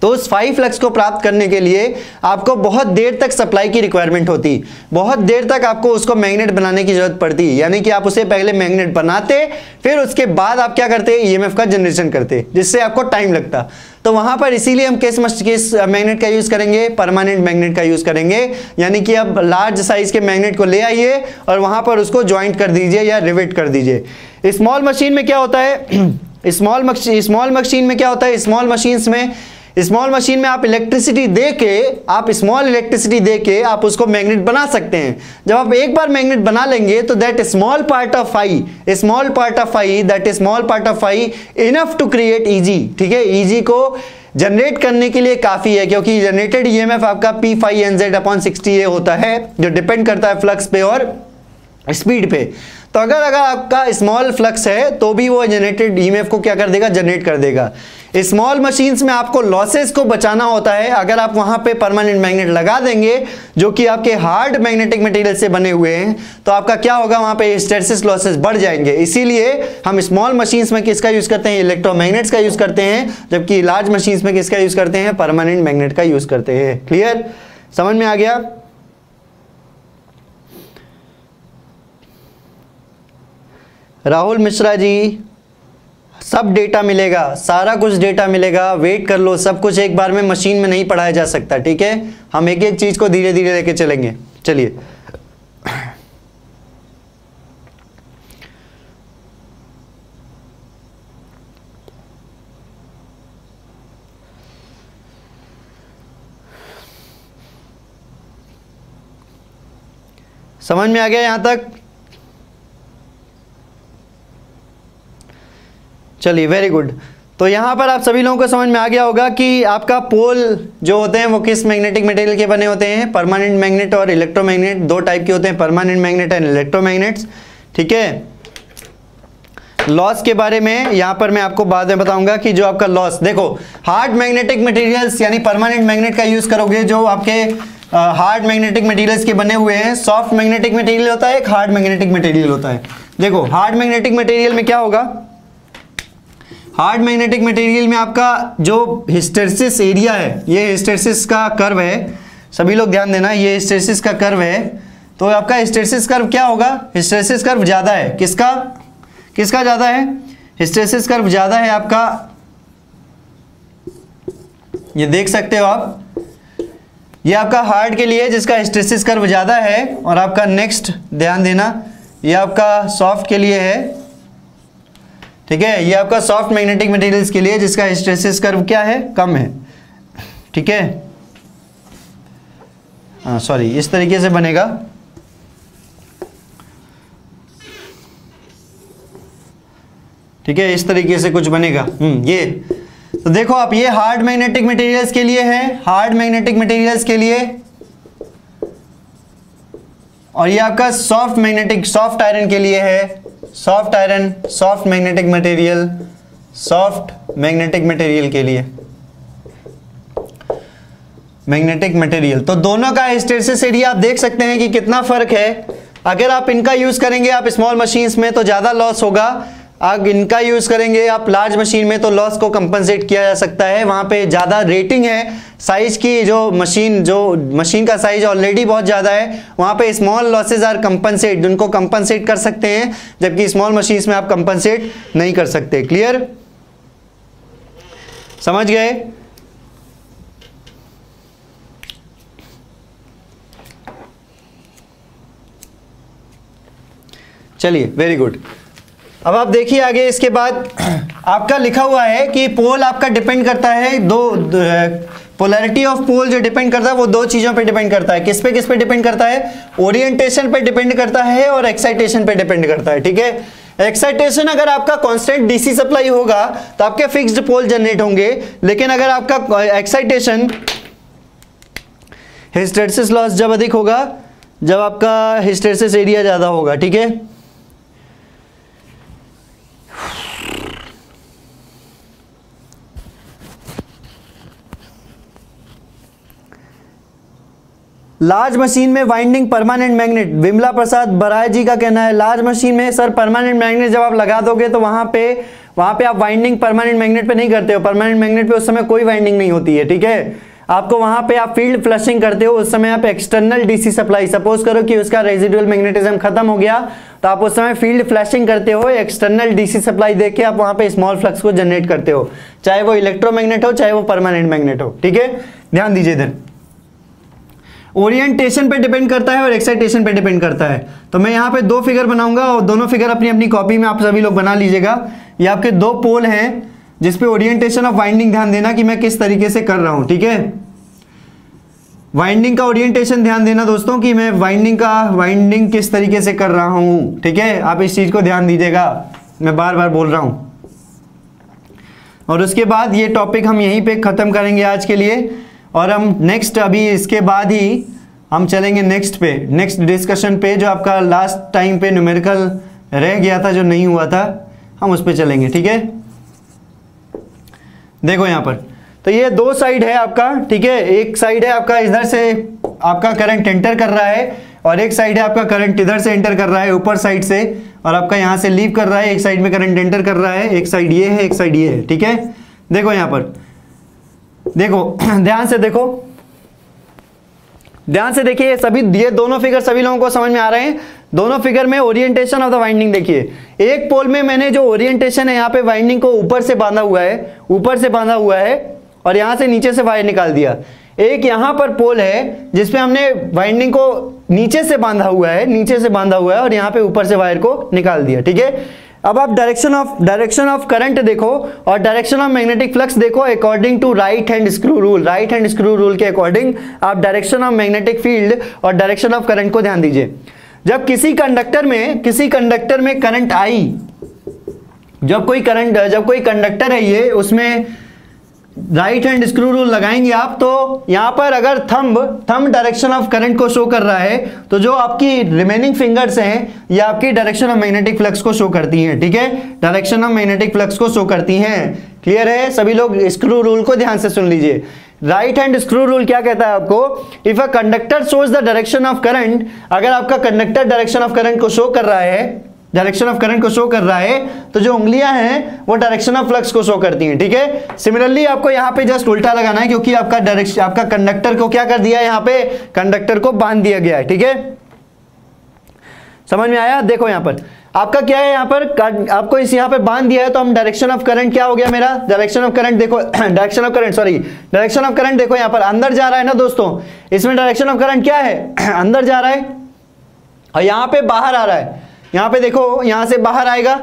तो उस फाइव फ्लक्स को प्राप्त करने के लिए आपको बहुत देर तक सप्लाई की रिक्वायरमेंट होती। बहुत देर तक आपको उसको मैग्नेट बनाने की ज़रूरत पड़ती। यानी कि आप उसे पहले मैग्नेट बनाते, फिर उसके बाद आप क्या करते ईएमएफ का जनरेशन करते, जिससे आपको टाइम लगता। तो वहाँ पर इसीलिए हम किस किस मैग्नेट का यूज़ करेंगे परमानेंट मैग्नेट का यूज़ करेंगे। यानी कि अब लार्ज साइज़ के मैग्नेट को ले आइए और वहाँ पर उसको ज्वाइंट कर दीजिए या रिवेट कर दीजिए। स्मॉल मशीन में क्या होता है? स्मॉल स्मॉल मशीन में क्या होता है? स्मॉल मशीन्स में स्मॉल मशीन में आप इलेक्ट्रिसिटी दे के आप स्मॉल इलेक्ट्रिसिटी दे के आप उसको मैग्नेट बना सकते हैं। जब आप एक बार मैग्नेट बना लेंगे तो that small part of I small part of I that small part of I enough to create EG ठीक है? ईजी को जनरेट करने के लिए काफ़ी है, क्योंकि जनरेटेड ईएमएफ आपका P five N Z upon sixty A होता है, जो डिपेंड करता है फ्लक्स पे और स्पीड पे। तो अगर अगर आपका स्मॉल फ्लक्स है तो भी वो जनरेटेड ईएमएफ को क्या कर देगा? जनरेट कर देगा। स्मॉल मशीन्स में आपको लॉसेस को बचाना होता है। अगर आप वहाँ पे परमानेंट मैग्नेट लगा देंगे, जो कि आपके हार्ड मैग्नेटिक मटेरियल से बने हुए हैं तो आपका क्या होगा? वहाँ पे स्टेरसिस लॉसेस बढ़ जाएँगे। इसीलिए हम स्मॉल मशीन्स में किसका यूज़ करते हैं? इलेक्ट्रोमैग्नेट्स का यूज़ करते हैं, जबकि लार्ज मशीन्स में किसका यूज़ करते हैं? परमानेंट मैग्नेट का यूज़ करते हैं। क्लियर समझ में आ गया? राहुल मिश्रा जी सब डेटा मिलेगा, सारा कुछ डेटा मिलेगा। वेट कर लो, सब कुछ एक बार में मशीन में नहीं पढ़ाया जा सकता, ठीक है? हम एक एक चीज़ को धीरे धीरे लेके चलेंगे। चलिए। समझ में आ गया यहाँ तक? चलिए वेरी गुड तो यहाँ पर आप सभी लोगों को समझ में आ गया होगा कि आपका पोल जो होते हैं वो किस मैग्नेटिक मटेरियल के बने होते हैं? परमानेंट मैग्नेट और इलेक्ट्रोमैग्नेट दो टाइप के होते हैं परमानेंट मैग्नेट एंड इलेक्ट्रोमैग्नेट्स ठीक है? लॉस के बारे में यहाँ पर मैं आपको बाद में बताऊँगा कि जो आपका लॉस देखो हार्ड मैग्नेटिक मटेरियल्स यानी परमानेंट मैग्नेट का यूज़ करोगे जो आपके हार्ड मैग्नेटिक मटेरियल्स के बने हुए हैं सॉफ्ट मैग्नेटिक मटेरियल होता है, एक हार्ड मैग्नेटिक मटेरियल होता है। देखो हार्ड मैग्नेटिक मटेरियल में क्या होगा? हार्ड मैग्नेटिक मटेरियल में आपका जो हिस्टेरिसिस एरिया है, ये हिस्टेरिसिस का कर्व है। सभी लोग ध्यान देना, ये हिस्टेरिसिस का कर्व है। तो आपका हिस्टेरिसिस कर्व क्या होगा? हिस्टेरिसिस कर्व ज़्यादा है। किसका? किसका ज़्यादा है? हिस्टेरिसिस कर्व ज़्यादा है आपका। ये देख सकते हो आप। ये आपका हार्ड के लिए जिसका हिस्टेरिसिस कर्व ज़्यादा है। और आपका नेक्स्ट, ध्यान देना, ये आपका सॉफ्ट के लिए है। ठीक है? ये आपका सॉफ्ट मैग्नेटिक मटेरियल्स के लिए, जिसका हिस्टेरिसिस कर्व क्या है? कम है। ठीक है? हाँ सॉरी इस तरीके से बनेगा। ठीक है? इस तरीके से कुछ बनेगा। हम्म ये। तो देखो आप, ये हार्ड मैग्नेटिक मटेरियल्स के लिए है। हार्ड मैग्नेटिक मटेरियल्स के लिए। और ये आपका सॉफ्ट मैग्नेटिक सॉफ्ट आयरन के लिए है। Soft iron soft magnetic material soft magnetic material के लिए। मैग्नेटिक मटेरियल तो दोनों का हिस्टेरिसिस एरिया आप देख सकते हैं कि कितना फ़र्क है। अगर आप इनका यूज़ करेंगे, आप स्मॉल मशीन्स में तो ज़्यादा लॉस होगा। अब इनका यूज़ करेंगे, आप लार्ज मशीन में तो लॉस को कंपनसेट किया जा सकता है। वहाँ पे ज़्यादा रेटिंग है। साइज़ की जो मशीन जो मशीन का साइज़ ऑलरेडी बहुत ज़्यादा है, वहाँ पे स्मॉल लॉसेज आर कंपनसेट उनको कंपनसेट कर सकते हैं, जबकि स्मॉल मशीन्स में आप कंपनसेट नहीं कर सकते। क्लियर समझ गए? चलिए वेरी गुड अब आप देखिए आगे इसके बाद आपका लिखा हुआ है कि पोल आपका डिपेंड करता है दो, पोलैरिटी ऑफ़ पोल जो डिपेंड करता है वो दो चीज़ों पे डिपेंड करता है। किस पे किस पे डिपेंड करता है? ओरिएंटेशन पे डिपेंड करता है और एक्साइटेशन पे डिपेंड करता है ठीक है? एक्साइटेशन अगर आपका कांस्टेंट डीसी सप्लाई होगा तो आपके फिक्स्ड पोल जनरेट होंगे लेकिन अगर आपका एक्साइटेशन हिस्टेरिसिस लॉस जब अधिक होगा जब आपका हिस्टेरिसिस एरिया ज़्यादा होगा ठीक है? लार्ज मशीन में winding permanent magnet. Vimla Prasad Barai ji का कहना है, लार्ज मशीन में सर परमानेंट मैग्नेट जब आप लगा दोगे तो वहाँ पे वहाँ पे आप वाइंडिंग परमानेंट मैग्नेट पे नहीं करते हो। परमानेंट मैग्नेट पे उस समय कोई वाइंडिंग नहीं होती है, ठीक है? आपको वहाँ पे आप फ़ील्ड फ्लशिंग करते हो, उस समय आप एक्सटर्नल डीसी सप्लाई, सपोज़ करो कि उसका रेजिडुअल मैग्नेटिज्म खत्म हो गया तो आप उस समय फ़ील्ड फ्लशिंग करते हो, एक्सटर्नल डीसी सप्लाई देके आप वहाँ पे स्मॉल फ्लक्स को जनरेट करते हो, चाहे वो इलेक्ट्रोमैग्नेट हो, चाहे वो परमानेंट मैग्नेट हो, ठीक है? ध्यान दीजिए इधर। ओरिएंटेशन पे डिपेंड करता है और एक्साइटेशन पे डिपेंड करता है। तो मैं यहाँ पे दो फिगर बनाऊँगा और दोनों फिगर अपनी अपनी कॉपी में आप सभी लोग बना लीजिएगा। ये आपके दो पोल हैं जिसपे ओरिएंटेशन ऑफ़ वाइंडिंग ध्यान देना कि मैं किस तरीके से कर रहा हूँ, ठीक है? वाइंडिंग का ओरिएंटेशन ध्यान देना दोस्तों कि मैं वाइंडिंग का वाइंडिंग किस तरीके से कर रहा हूँ, ठीक है? आप इस चीज़ को ध्यान दीजिएगा। मैं बार बार बोल रहा हूँ। और उसके बाद ये टॉपिक हम यहीं पे ख़त्म करेंगे आज के लिए। और हम नेक्स्ट अभी इसके बाद ही हम चलेंगे नेक्स्ट पे। नेक्स्ट डिस्कशन पे जो आपका लास्ट टाइम पे न्यूमेरिकल रह गया था, जो नहीं हुआ था, हम उस पर चलेंगे, ठीक है? देखो यहाँ पर। तो ये दो साइड है आपका, ठीक है? एक साइड है आपका इधर से आपका करंट एंटर कर रहा है और एक साइड है आपका करंट इधर से एंटर कर रहा है, ऊपर साइड से और आपका यहाँ से लीव कर रहा है, एक साइड में करंट एंटर कर रहा है, एक साइड ये है, एक साइड ये है, ठीक है? देखो यहाँ पर। देखो, ध्यान से देखो। ध्यान से देखिए सभी, ये दोनों फिगर सभी लोगों को समझ में आ रहे हैं। दोनों फिगर में ओरिएंटेशन ऑफ़ द वाइंडिंग देखिए। एक पोल में मैंने जो ओरिएंटेशन है, यहाँ पे वाइंडिंग को ऊपर से बांधा हुआ है, ऊपर से बांधा हुआ है, और यहाँ से नीचे से वायर निकाल दिया। एक यहाँ पर पोल है, जिसपे हमने वाइंडिंग को नीचे से बांधा हुआ है, नीचे से बांधा हुआ है, और यहाँ पे ऊपर से वायर को निकाल दिया, ठीक है? अब आप direction of direction of current देखो और डायरेक्शन ऑफ़ मैग्नेटिक फ्लक्स देखो according to right hand screw rule right hand screw rule के अकॉर्डिंग आप डायरेक्शन ऑफ़ मैग्नेटिक फ़ील्ड और डायरेक्शन ऑफ़ करंट को ध्यान दीजिए। जब किसी कंडक्टर में, किसी कंडक्टर में करंट आई, जब कोई करंट जब कोई कंडक्टर है ये, उसमें राइट हैंड स्क्रू रूल लगाएँगे आप तो यहाँ पर अगर thumb thumb direction of current को शो कर रहा है तो जो आपकी रिमेनिंग फिंगर्स हैं, ये आपकी डायरेक्शन ऑफ़ मैग्नेटिक फ्लक्स को शो करती हैं, ठीक है? डायरेक्शन ऑफ़ मैग्नेटिक फ्लक्स को शो करती हैं। क्लियर है? सभी लोग स्क्रू रूल को ध्यान से सुन लीजिए। राइट हैंड स्क्रू रूल क्या कहता है आपको? If a conductor shows the direction of current अगर आपका कंडक्टर डायरेक्शन ऑफ़ करंट को शो कर रहा है डायरेक्शन ऑफ़ करंट को शो कर रहा है तो जो उंगलियाँ हैं, वो डायरेक्शन ऑफ़ फ्लक्स को शो करती हैं, ठीक है? सिमिलरली आपको यहाँ पे जस्ट उल्टा लगाना है, क्योंकि आपका डायरेक्शन आपका कंडक्टर को क्या कर दिया है यहाँ पे? कंडक्टर को बाँध दिया गया है, ठीक है? समझ में आया? देखो यहाँ पर। आपका क्या है यहाँ पर? आपको इस यहाँ पर बाँध दिया है तो हम डायरेक्शन ऑफ़ करंट क्या हो गया मेरा? डायरेक्शन ऑफ़ करंट देखो direction of current sorry direction of current देखो यहाँ पर। अंदर जा रहा है ना दोस्तों? इसमें डायरेक्शन ऑफ़ करंट क्या है? अंदर जा रहा है। और यहाँ पे बाहर आ रहा है। यहाँ पे देखो, यहाँ से बाहर आएगा।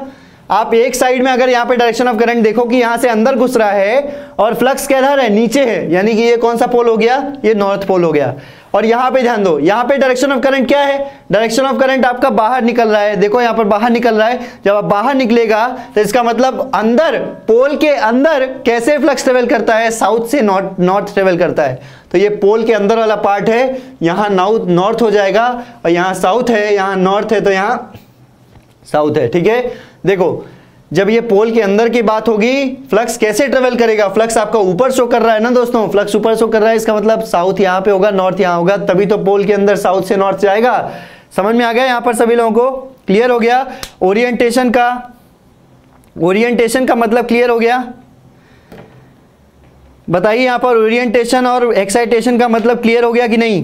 आप एक साइड में अगर यहाँ पे डायरेक्शन ऑफ़ करंट देखो कि यहाँ से अंदर घुस रहा है और फ्लक्स किधर है? नीचे है। यानी कि ये कौन सा पोल हो गया? ये नॉर्थ पोल हो गया। और यहाँ पे ध्यान दो, यहाँ पे डायरेक्शन ऑफ़ करंट क्या है? डायरेक्शन ऑफ़ करंट आपका बाहर निकल रहा है। देखो यहाँ पर बाहर निकल रहा है। जब आप बाहर निकलेगा तो इसका मतलब अंदर पोल के अंदर कैसे फ्लक्स ट्रेवल करता है? साउथ से नॉर्थ नॉर्थ ट्रेवल करता है। तो ये पोल के अंदर वाला पार्ट है। यहाँ नॉर्थ हो जाएगा और यहाँ साउथ है, यहाँ नॉर्थ है तो यहाँ साउथ है, ठीक है? देखो, जब ये पोल के अंदर की बात होगी, फ्लक्स कैसे ट्रेवल करेगा? फ्लक्स आपका ऊपर शो कर रहा है ना दोस्तों? फ्लक्स ऊपर शो कर रहा है, इसका मतलब साउथ यहाँ पे होगा नॉर्थ यहाँ होगा, तभी तो पोल के अंदर साउथ से नॉर्थ जाएगा। समझ में आ गया यहाँ पर सभी लोगों को? क्लियर हो गया? ओरिएंटेशन का ओरिएंटेशन का मतलब क्लियर हो गया? बताइए यहाँ पर ओरिएंटेशन और एक्साइटेशन का मतलब क्लियर हो गया कि नहीं?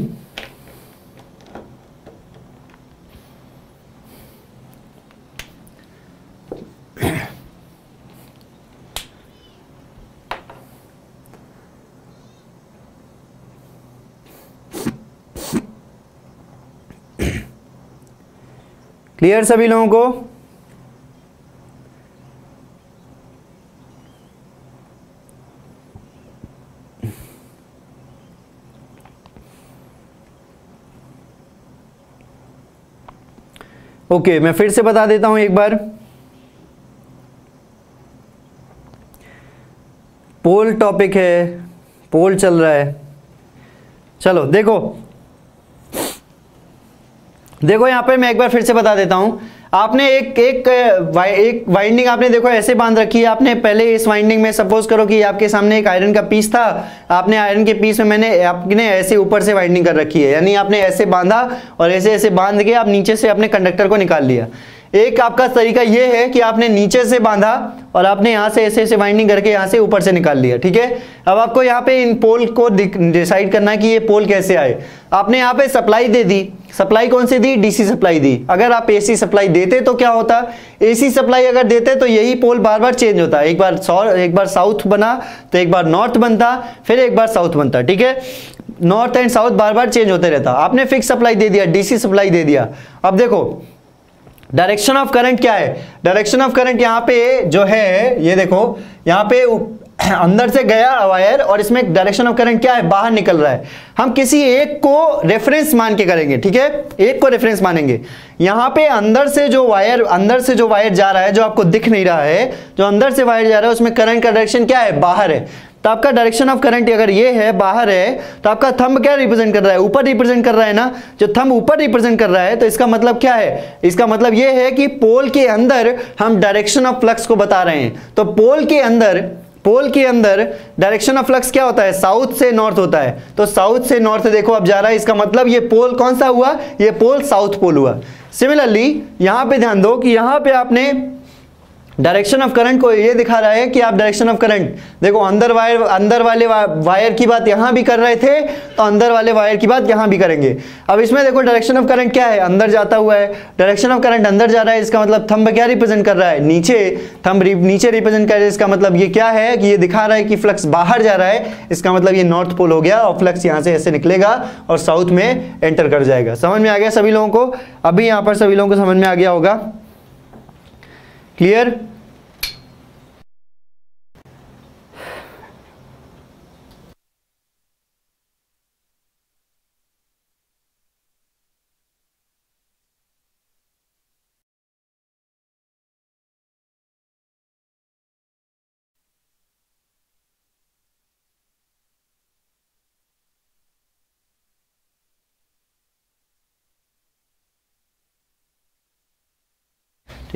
क्लियर सभी लोगों को? ओके okay, मैं फिर से बता देता हूँ एक बार। पोल टॉपिक है पोल चल रहा है। चलो देखो देखो यहाँ पे मैं एक बार फिर से बता देता हूँ। आपने एक एक एक वाइंडिंग आपने देखो ऐसे बाँध रखी है। आपने पहले इस वाइंडिंग में सपोज़ करो कि आपके सामने एक आयरन का पीस था। आपने आयरन के पीस में मैंने आपने ऐसे ऊपर से वाइंडिंग कर रखी है। यानी आपने ऐसे बांधा और ऐसे ऐसे बाँध के आप नीचे से अपने कंडक्टर को निकाल लिया। एक आपका तरीका यह है कि आपने नीचे से बांधा और आपने यहाँ से ऐसे ऐसे वाइंडिंग करके यहाँ से ऊपर से निकाल लिया, ठीक है? अब आपको यहाँ पे इन पोल को डिसाइड करना है कि ये पोल कैसे आए। आपने यहाँ पे सप्लाई दे दी। सप्लाई कौन सी दी? डीसी सप्लाई दी। अगर आप एसी सप्लाई देते तो क्या होता? एसी सप्लाई अगर देते तो यही पोल बार बार चेंज होता। एक बार एक बार साउथ बना तो एक बार नॉर्थ बनता, फिर एक बार साउथ बनता, ठीक है? नॉर्थ एंड साउथ बार बार चेंज होते रहता। आपने फिक्स सप्लाई दे दिया डीसी सप्लाई दे दिया। अब देखो डायरेक्शन ऑफ़ करंट क्या है? डायरेक्शन ऑफ़ करंट यहाँ पे जो है, ये देखो, यहाँ पे अंदर से गया वायर और इसमें डायरेक्शन ऑफ़ करंट क्या है? बाहर निकल रहा है। हम किसी एक को रेफरेंस मान के करेंगे, ठीक है? एक को रेफरेंस मानेंगे। यहाँ पे अंदर से जो वायर अंदर से जो वायर जा रहा है, जो आपको दिख नहीं रहा है, जो अंदर से वायर जा रहा है, उसमें करंट का डायरेक्शन क्या है? बाहर है। तो आपका डायरेक्शन ऑफ़ करंट अगर ये है, बाहर है तो आपका थंब क्या रिप्रेजेंट कर रहा है? ऊपर रिप्रेजेंट कर रहा है ना? जो थंब ऊपर रिप्रेजेंट कर रहा है तो इसका मतलब क्या है? इसका मतलब ये है कि पोल के अंदर हम डायरेक्शन ऑफ़ फ्लक्स को बता रहे हैं। तो पोल के अंदर पोल के अंदर डायरेक्शन ऑफ़ फ्लक्स क्या होता है? साउथ से नॉर्थ होता है। तो साउथ से नॉर्थ देखो अब जा रहा है, इसका मतलब ये पोल कौन सा हुआ? ये पोल साउथ पोल हुआ। सिमिलरली यहाँ पे ध्यान दो कि यहाँ पे आपने डायरेक्शन ऑफ़ करंट को ये दिखा रहा है कि आप डायरेक्शन ऑफ़ करंट देखो अंदर वायर अंदर वाले वायर की बात यहाँ भी कर रहे थे तो अंदर वाले वायर की बात यहाँ भी करेंगे। अब इसमें देखो डायरेक्शन ऑफ़ करंट क्या है? अंदर जाता हुआ है। डायरेक्शन ऑफ़ करंट अंदर जा रहा है, इसका मतलब थंब क्या रिप्रेजेंट कर रहा है? नीचे। थंब नीचे रिप्रेजेंट कर रहा है, इसका मतलब ये क्या है कि ये दिखा रहा है कि फ्लक्स बाहर जा रहा है। इसका मतलब ये नॉर्थ पोल हो गया और फ्लक्स यहाँ से ऐसे निकलेगा और साउथ में एंटर कर जाएगा। समझ में आ गया सभी लोगों को? अभी यहाँ पर सभी लोगों को समझ में आ गया होगा। क्लियर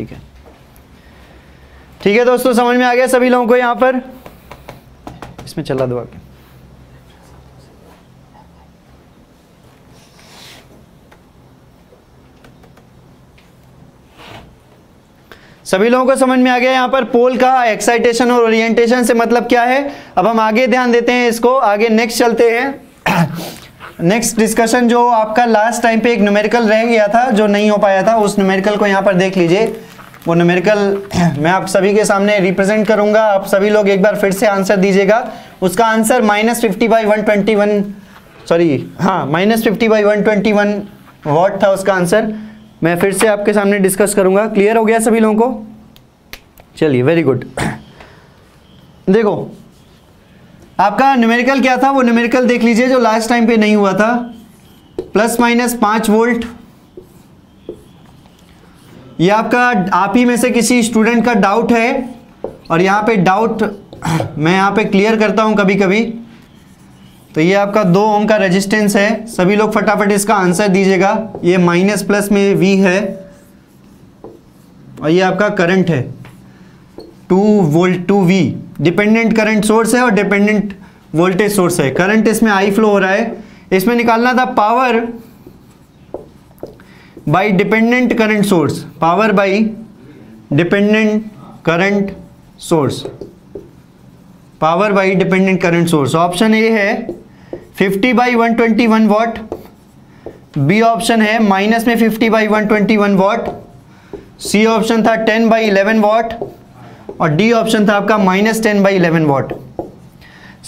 ठीक है। ठीक है दोस्तों, समझ में आ गया सभी लोगों को यहाँ पर? इसमें चला दो आगे। सभी लोगों को समझ में आ गया यहाँ पर पोल का एक्साइटेशन और ओरिएंटेशन से मतलब क्या है? अब हम आगे ध्यान देते हैं इसको, आगे नेक्स्ट चलते हैं। नेक्स्ट डिस्कशन जो आपका लास्ट टाइम पे एक न्यूमेरिकल रह गया था, जो नहीं हो पाया था, उस न्यूमेरिकल को यहाँ पर देख लीजिए। वो न्यूमेरिकल मैं आप सभी के सामने रिप्रेजेंट करूँगा। आप सभी लोग एक बार फिर से आंसर दीजिएगा। उसका answer minus fifty by one twenty one sorry हाँ minus fifty by one twenty one watt था उसका आंसर मैं फिर से आपके सामने डिस्कस करूँगा। क्लियर हो गया सभी लोगों को? चलिए वेरी गुड देखो, आपका न्यूमेरिकल क्या था? वो न्यूमेरिकल देख लीजिए, जो लास्ट टाइम पे नहीं हुआ था। प्लस माइनस पाँच वोल्ट ये आपका, आप ही में से किसी स्टूडेंट का डाउट है, और यहाँ पे डाउट मैं यहाँ पे क्लियर करता हूँ कभी कभी तो ये आपका दो ओम का रेजिस्टेंस है। सभी लोग फटाफट इसका आंसर दीजिएगा। ये माइनस प्लस में वी है, और ये आपका करंट है। Two volt two V dependent current source है, और डिपेंडेंट वोल्टेज सोर्स है। करंट इसमें आई फ्लो हो रहा है। इसमें निकालना था power by dependent current source power by dependent current source power by dependent current source option A है 50 बाई 121 वॉट बी ऑप्शन है माइनस में 50 बाई 121 वॉट सी ऑप्शन था 10 बाई 11 वॉट और डी ऑप्शन था आपका minus ten by eleven watt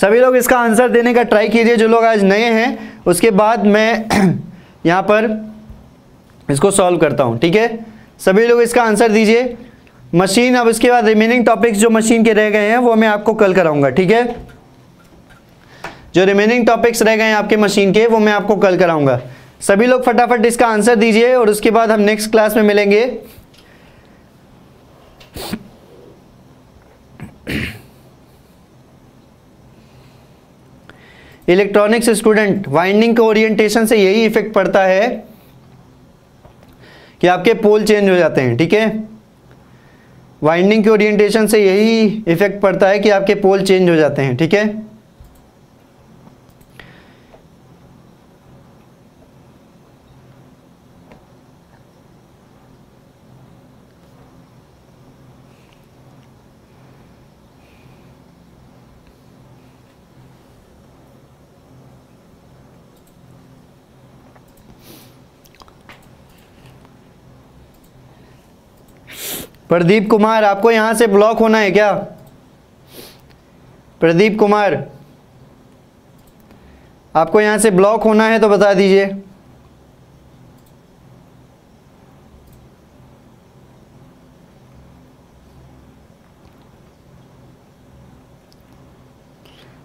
सभी लोग इसका आंसर देने का ट्राई कीजिए, जो लोग आज नए हैं, उसके बाद मैं यहाँ पर इसको सॉल्व करता हूँ, ठीक है? सभी लोग इसका आंसर दीजिए। मशीन अब इसके बाद रिमेनिंग टॉपिक्स जो मशीन के रह गए हैं, वो मैं आपको कल कराऊँगा, ठीक है? जो रिमेनिंग टॉपिक्स रह गए हैं आपके मशीन के, वो मैं आपको कल कराऊँगा। सभी लोग फटाफट इसका आंसर दीजिए और उसके बाद हम नेक्स्ट क्लास में मिलेंगे। इलेक्ट्रॉनिक्स स्टूडेंट वाइंडिंग के ओरिएंटेशन से यही इफ़ेक्ट पड़ता है। कि आपके पोल चेंज हो जाते हैं, ठीक है? वाइंडिंग के ओरिएंटेशन से यही इफ़ेक्ट पड़ता है कि आपके पोल चेंज हो जाते हैं, ठीक है? प्रदीप कुमार, आपको यहाँ से ब्लॉक होना है क्या? प्रदीप कुमार, आपको यहाँ से ब्लॉक होना है तो बता दीजिए।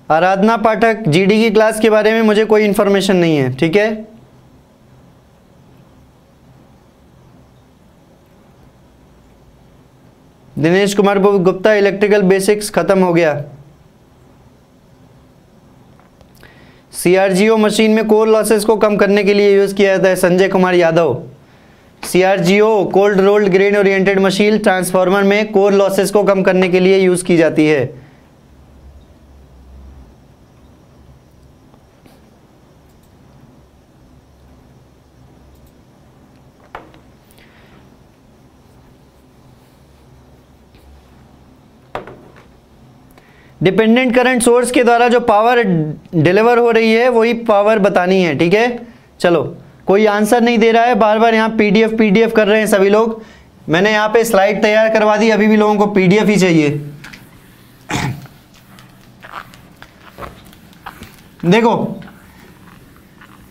आराधना पाठक जीडी की क्लास के बारे में मुझे कोई इंफॉर्मेशन नहीं है, ठीक है? दिनेश कुमार गुप्ता इलेक्ट्रिकल बेसिक्स खत्म हो गया। सीआरजीओ मशीन में कोर लॉसेस को कम करने के लिए यूज़ किया जाता है Sanjay Kumar Yadav. CRGO cold rolled grain oriented machine transformer में कोर लॉसेस को कम करने के लिए यूज़ की जाती है। डिपेंडेंट करंट सोर्स के द्वारा जो पावर डिलीवर हो रही है, वही पावर बतानी है, ठीक है? चलो, कोई आंसर नहीं दे रहा है बार बार यहाँ पीडीएफ पीडीएफ कर रहे हैं सभी लोग। मैंने यहाँ पे स्लाइड तैयार करवा दी, अभी भी लोगों को पीडीएफ ही चाहिए। देखो,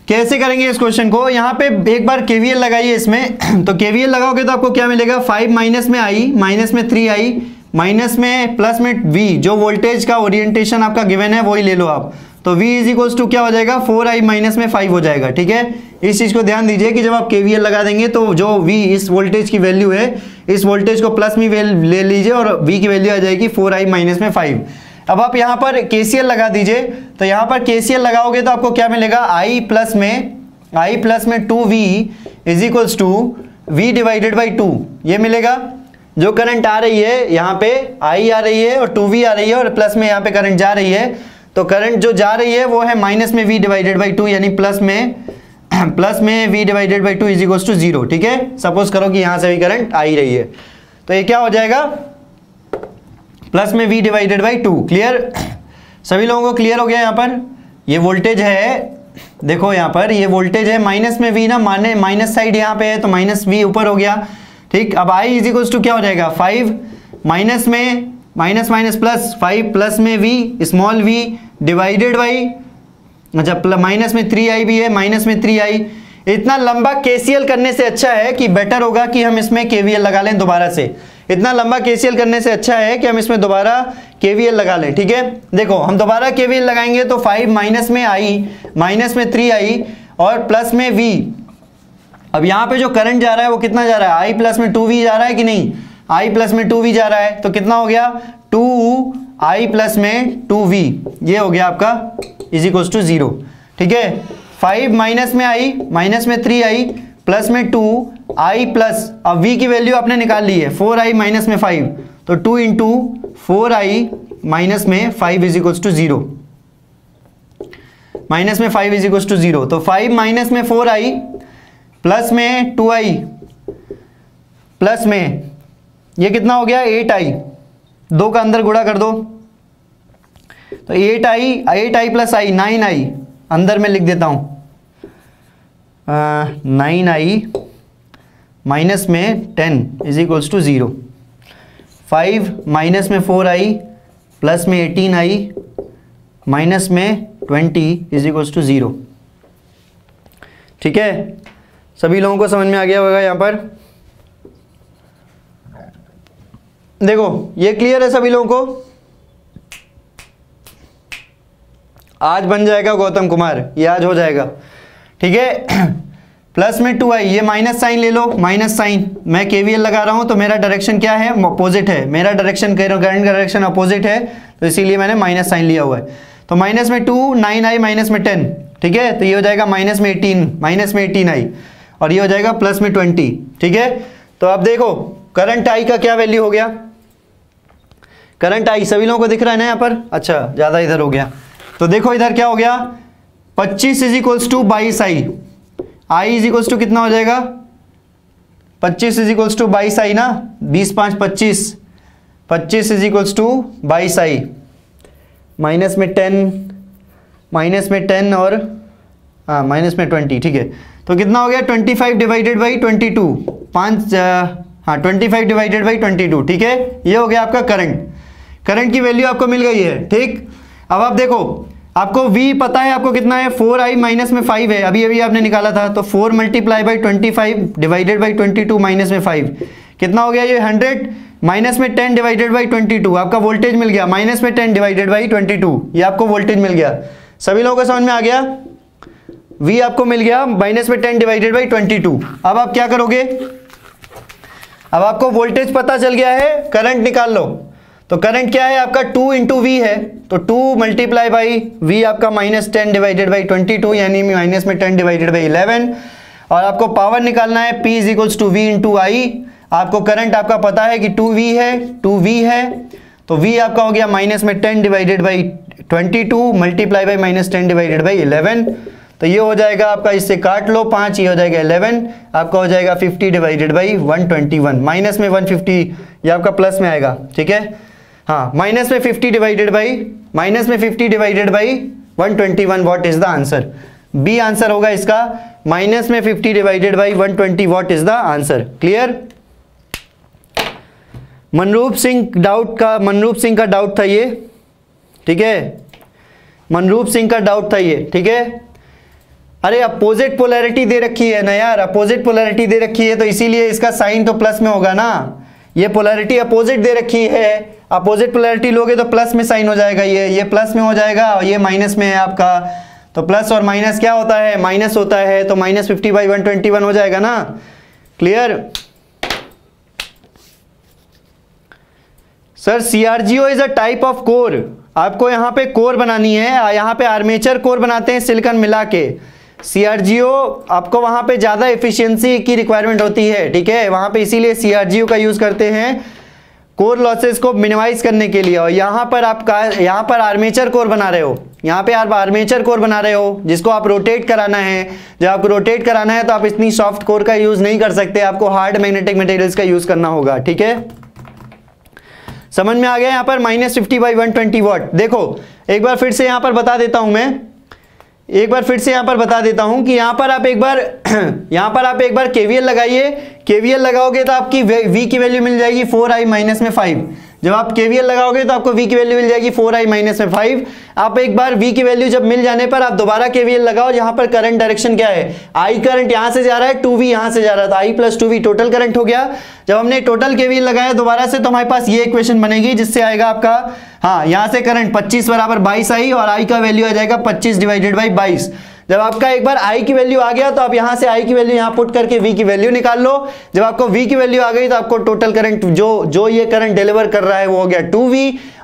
कैसे करेंगे इस क्वेश्चन को? यहाँ पे एक बार केवीएल लगाइए इसमें। तो केवीएल लगाओगे तो आपको क्या मिलेगा? फाइव माइनस में आई माइनस में थ्री आई। माइनस में, प्लस में वी जो वोल्टेज का ओरिएंटेशन आपका गिवन है, वही ले लो आप। तो V इज़ इक्वल्स टू क्या हो जाएगा? फोर आई माइनस में फाइव हो जाएगा, ठीक है? इस चीज़ को ध्यान दीजिए कि जब आप के लगा देंगे तो जो V इस वोल्टेज की वैल्यू है, इस वोल्टेज को प्लस में ले लीजिए और V की वैल्यू आ जाएगी फोर आई माइनस में फाइव अब आप यहाँ पर के लगा दीजिए। तो यहाँ पर के लगाओगे तो आपको क्या मिलेगा? I प्लस में, I प्लस में two V is equals to V divided by two ये मिलेगा। जो करंट आ रही है, यहाँ पे आई आ रही है और टू वी आ रही है और प्लस में यहाँ पे करंट जा रही है। तो करंट जो जा रही है, वो है माइनस में वी डिवाइडेड बाई टू यानी प्लस में प्लस में V divided by two is equal to zero ठीक है? सपोज़ करो कि यहाँ से भी करंट आ ही रही है। तो ये क्या हो जाएगा? प्लस में V divided by two clear सभी लोगों को क्लियर हो गया यहाँ पर? ये वोल्टेज है, देखो यहाँ पर, ये वोल्टेज है माइनस में वी ना, माने माइनस साइड यहाँ पे है तो माइनस वी ऊपर हो गया। ठीक, अब आई इज़ इक्वल्स टू क्या हो जाएगा? फाइव माइनस में minus minus plus five plus में V small V divided by अच्छा माइनस में थ्री आई भी है माइनस में थ्री आई इतना लंबा केसीएल करने से अच्छा है कि बेटर होगा कि हम इसमें केवीएल लगा लें दोबारा से। इतना लंबा केसीएल करने से अच्छा है कि हम इसमें दोबारा केवीएल लगा लें, ठीक है? देखो, हम दोबारा केवीएल लगाएँगे तो फाइव माइनस में आई माइनस में थ्री आई और प्लस में वी अब यहाँ पे जो करंट जा रहा है, वो कितना जा रहा है? आई प्लस में टू वी जा रहा है कि नहीं? आई प्लस में टू वी जा रहा है तो कितना हो गया? टू आई प्लस में टू वी ये हो गया आपका इज़ इक्वल टू ज़ीरो ठीक है? फाइव माइनस में आई माइनस में थ्री आई प्लस में टू आई प्लस अब वी की वैल्यू आपने निकाल ली है फोर आई माइनस में फाइव तो two into four I minus में five is equal to zero minus में five is equal to zero तो फाइव माइनस में फोर आई प्लस में टू आई, प्लस में, ये कितना हो गया? Eight I. दो का अंदर गुड़ा कर दो। तो eight I eight I plus I, nine I. अंदर में लिख देता हूँ। नाइन आई माइनस में ten is equals to zero. Five minus में फोर आई, प्लस में एटीन आई, माइनस में twenty is equals to zero. ठीक है? सभी लोगों को समझ में आ गया होगा यहाँ पर? देखो, ये क्लियर है सभी लोगों को? आज बन जाएगा गौतम कुमार, ये आज हो जाएगा। ठीक है? प्लस में टू आई ये माइनस साइन ले लो माइनस साइन मैं केवीएल लगा रहा हूँ तो मेरा डायरेक्शन क्या है? अपोजिट है। मेरा डायरेक्शन कह करंट का डायरेक्शन अपोजिट है तो इसीलिए मैंने माइनस साइन लिया हुआ है। तो माइनस में टू नाइन आई माइनस में टेन ठीक है? तो ये हो जाएगा माइनस में एटीन माइनस में एटीन आई और ये हो जाएगा प्लस में ट्वेंटी ठीक है? तो अब देखो करंट आई का क्या वैल्यू हो गया? करंट आई सभी लोगों को दिख रहा है ना यहाँ पर? अच्छा ज़्यादा इधर हो गया। तो देखो इधर क्या हो गया? 25 इज़ इक्वल्स टू बाईस I I is equals to कितना हो जाएगा? 25 इज़ इक्वल्स टू बाईस आई ना? 20 पाँच पच्चीस. पच्चीस इज़ इक्वल्स टू बाईस आई माइनस में टेन माइनस में टेन और हाँ माइनस में ट्वेंटी ठीक है। तो कितना हो गया? Twenty five divided by twenty two पाँच हाँ twenty five divided by twenty two ठीक है? ये हो गया आपका करंट करंट की वैल्यू आपको मिल गई है, ठीक? अब आप देखो, आपको v पता है आपको कितना है? फोर आई माइनस में फाइव है। अभी अभी आपने निकाला था तो four multiply by twenty five divided by twenty two minus में फाइव कितना हो गया ये? हंड्रेड माइनस में ten divided by twenty two आपका वोल्टेज मिल गया। माइनस में ten divided by twenty two ये आपको वोल्टेज मिल गया। सभी लोगों को समझ में आ गया? V आपको मिल गया माइनस में ten divided by twenty two अब आप क्या करोगे? अब आपको वोल्टेज पता चल गया है करंट निकाल लो। तो करंट क्या है? आपका टू इंटू वी है। तो टू मल्टीप्लाई बाई वी आपका minus ten divided by twenty यानी माइनस में टेन डिवाइडेड बाई इलेवन और आपको पावर निकालना है P is equals to V into I आपको करंट आपका पता है कि टू वी है टू वी है। तो वी आपका हो गया माइनस में ten divided by twenty two multiply by minus ten divided by eleven तो ये हो जाएगा आपका, इससे काट लो पाँच, ये हो जाएगा इलेवन, आपका हो जाएगा fifty divided by one twenty one. Minus में वन फिफ्टी, ये आपका प्लस में आएगा, ठीक है? हाँ माइनस में फिफ्टी डिवाइडेड बाई, माइनस में fifty divided by one twenty one what is the answer B answer होगा इसका, माइनस में fifty divided by one twenty what is the answer clear Manroop Singh doubt का, मनरूप सिंह का doubt था ये, ठीक है? मनरूप सिंह का डाउट था ये, ठीक है? अरे अपोजिट पोलैरिटी दे रखी है ना यार अपोजिट पोलैरिटी दे रखी है तो इसीलिए इसका साइन तो प्लस में होगा ना। ये पोलैरिटी अपोजिट दे रखी है। अपोजिट पोलैरिटी लोगे तो प्लस में साइन हो जाएगा ये। ये प्लस में हो जाएगा और ये माइनस में है आपका। तो प्लस और माइनस क्या होता है? माइनस होता है तो minus fifty by one twenty one हो जाएगा ना। Clear sir CRGO is a type of core आपको यहाँ पे कोर बनानी है, यहाँ पे आर्मेचर कोर बनाते हैं सिलिकॉन मिला के। सीआरजीओ आपको वहाँ पे ज़्यादा एफिशिएंसी की रिक्वायरमेंट होती है, ठीक है? वहाँ पे इसीलिए सीआरजीओ का यूज़ करते हैं कोर लॉसेस को मिनिमाइज करने के लिए। और यहाँ पर आप यहाँ पर आर्मेचर कोर बना रहे हो। यहाँ पे आप आर्मेचर कोर बना रहे हो, जिसको आप रोटेट कराना है। जब आपको रोटेट कराना है तो आप इतनी सॉफ्ट कोर का यूज़ नहीं कर सकते। आपको हार्ड मैग्नेटिक मटेरियल्स का यूज़ करना होगा, ठीक है? समझ में आ गया यहाँ पर? Minus fifty by one twenty watt देखो, एक बार फिर से यहाँ पर बता देता हूँ मैं। एक बार फिर से यहाँ पर बता देता हूँ कि यहाँ पर आप एक बार, यहाँ पर आप एक बार केवीएल लगाइए। केवीएल लगाओगे तो आपकी वी की वैल्यू मिल जाएगी फोर आई माइनस में फाइव जब आप केवीएल लगाओगे तो आपको वी की वैल्यू मिल जाएगी फोर आई माइनस में फाइव आप एक बार वी की वैल्यू जब मिल जाने पर आप दोबारा केवीएल लगाओ, जहाँ पर करंट डायरेक्शन क्या है? आई करंट यहाँ से जा रहा है टू वी यहाँ से जा रहा था I plus two V total current हो गया। जब हमने टोटल केवीएल लगाया दोबारा से तो हमारे पास ये इक्वेशन बनेगी, जिससे आएगा आपका हाँ यहाँ से करंट पच्चीस बराबर बाईस आई और आई का वैल्यू आ जाएगा पच्चीस डिवाइडेड बाई बाईस। जब आपका एक बार आई की वैल्यू आ गया तो आप यहाँ से आई की वैल्यू यहाँ पुट करके वी की वैल्यू निकाल लो। जब आपको वी की वैल्यू आ गई तो आपको टोटल करंट जो जो ये करंट डिलीवर कर रहा है वो हो गया टू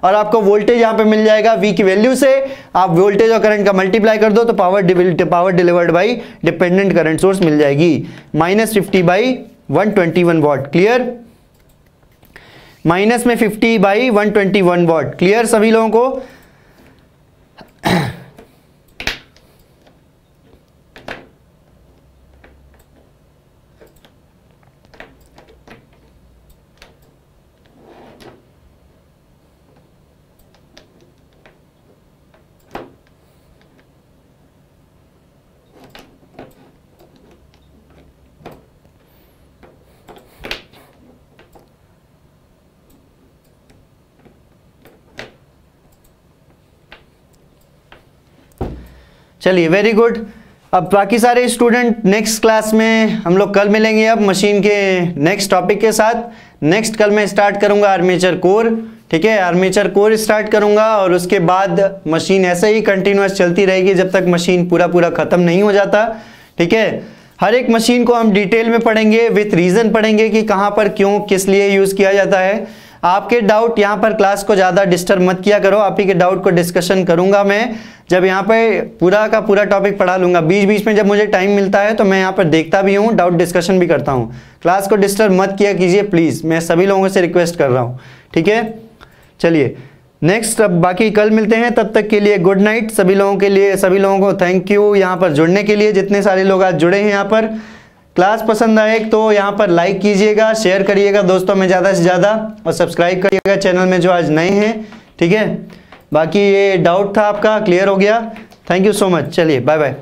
और आपको वोल्टेज यहाँ पे मिल जाएगा वी की वैल्यू से। आप वोल्टेज और करंट का मल्टीप्लाई कर दो तो power power delivered by dependent current source मिल जाएगी। Minus fifty by one twenty one watt clear minus में 50 बाई 121 वॉट क्लियर सभी लोगों को? चलिए वेरी गुड अब बाकी सारे स्टूडेंट नेक्स्ट क्लास में हम लोग कल मिलेंगे अब मशीन के नेक्स्ट टॉपिक के साथ. नेक्स्ट कल मैं स्टार्ट करूँगा आर्मेचर कोर ठीक है? आर्मेचर कोर स्टार्ट करूँगा और उसके बाद मशीन ऐसे ही कंटिन्यूस चलती रहेगी जब तक मशीन पूरा पूरा ख़त्म नहीं हो जाता, ठीक है? हर एक मशीन को हम डिटेल में पढ़ेंगे विथ रीज़न पढ़ेंगे कि कहाँ पर, क्यों, किस लिए यूज़ किया जाता है. आपके डाउट यहाँ पर क्लास को ज़्यादा डिस्टर्ब मत किया करो। आप ही के डाउट को डिस्कशन करूँगा मैं। जब यहाँ पे पूरा का पूरा टॉपिक पढ़ा लूँगा। बीच बीच में जब मुझे टाइम मिलता है तो मैं यहाँ पर देखता भी हूँ डाउट डिस्कशन भी करता हूँ। क्लास को डिस्टर्ब मत किया कीजिए प्लीज़ मैं सभी लोगों से रिक्वेस्ट कर रहा हूँ। ठीक है? चलिए। नेक्स्ट अब बाकी कल मिलते हैं। तब तक के लिए गुड नाइट सभी लोगों के लिए, सभी लोगों को थैंक यू यहाँ पर जुड़ने के लिए। जितने सारे लोग आज जुड़े हैं यहाँ पर। क्लास पसंद आए तो यहाँ पर लाइक कीजिएगा शेयर करिएगा, दोस्तों में ज़्यादा से ज़्यादा, और सब्सक्राइब करिएगा चैनल में जो आज नए हैं, ठीक है? बाकी ये डाउट था आपका क्लियर हो गया। थैंक यू सो मच चलिए बाय बाय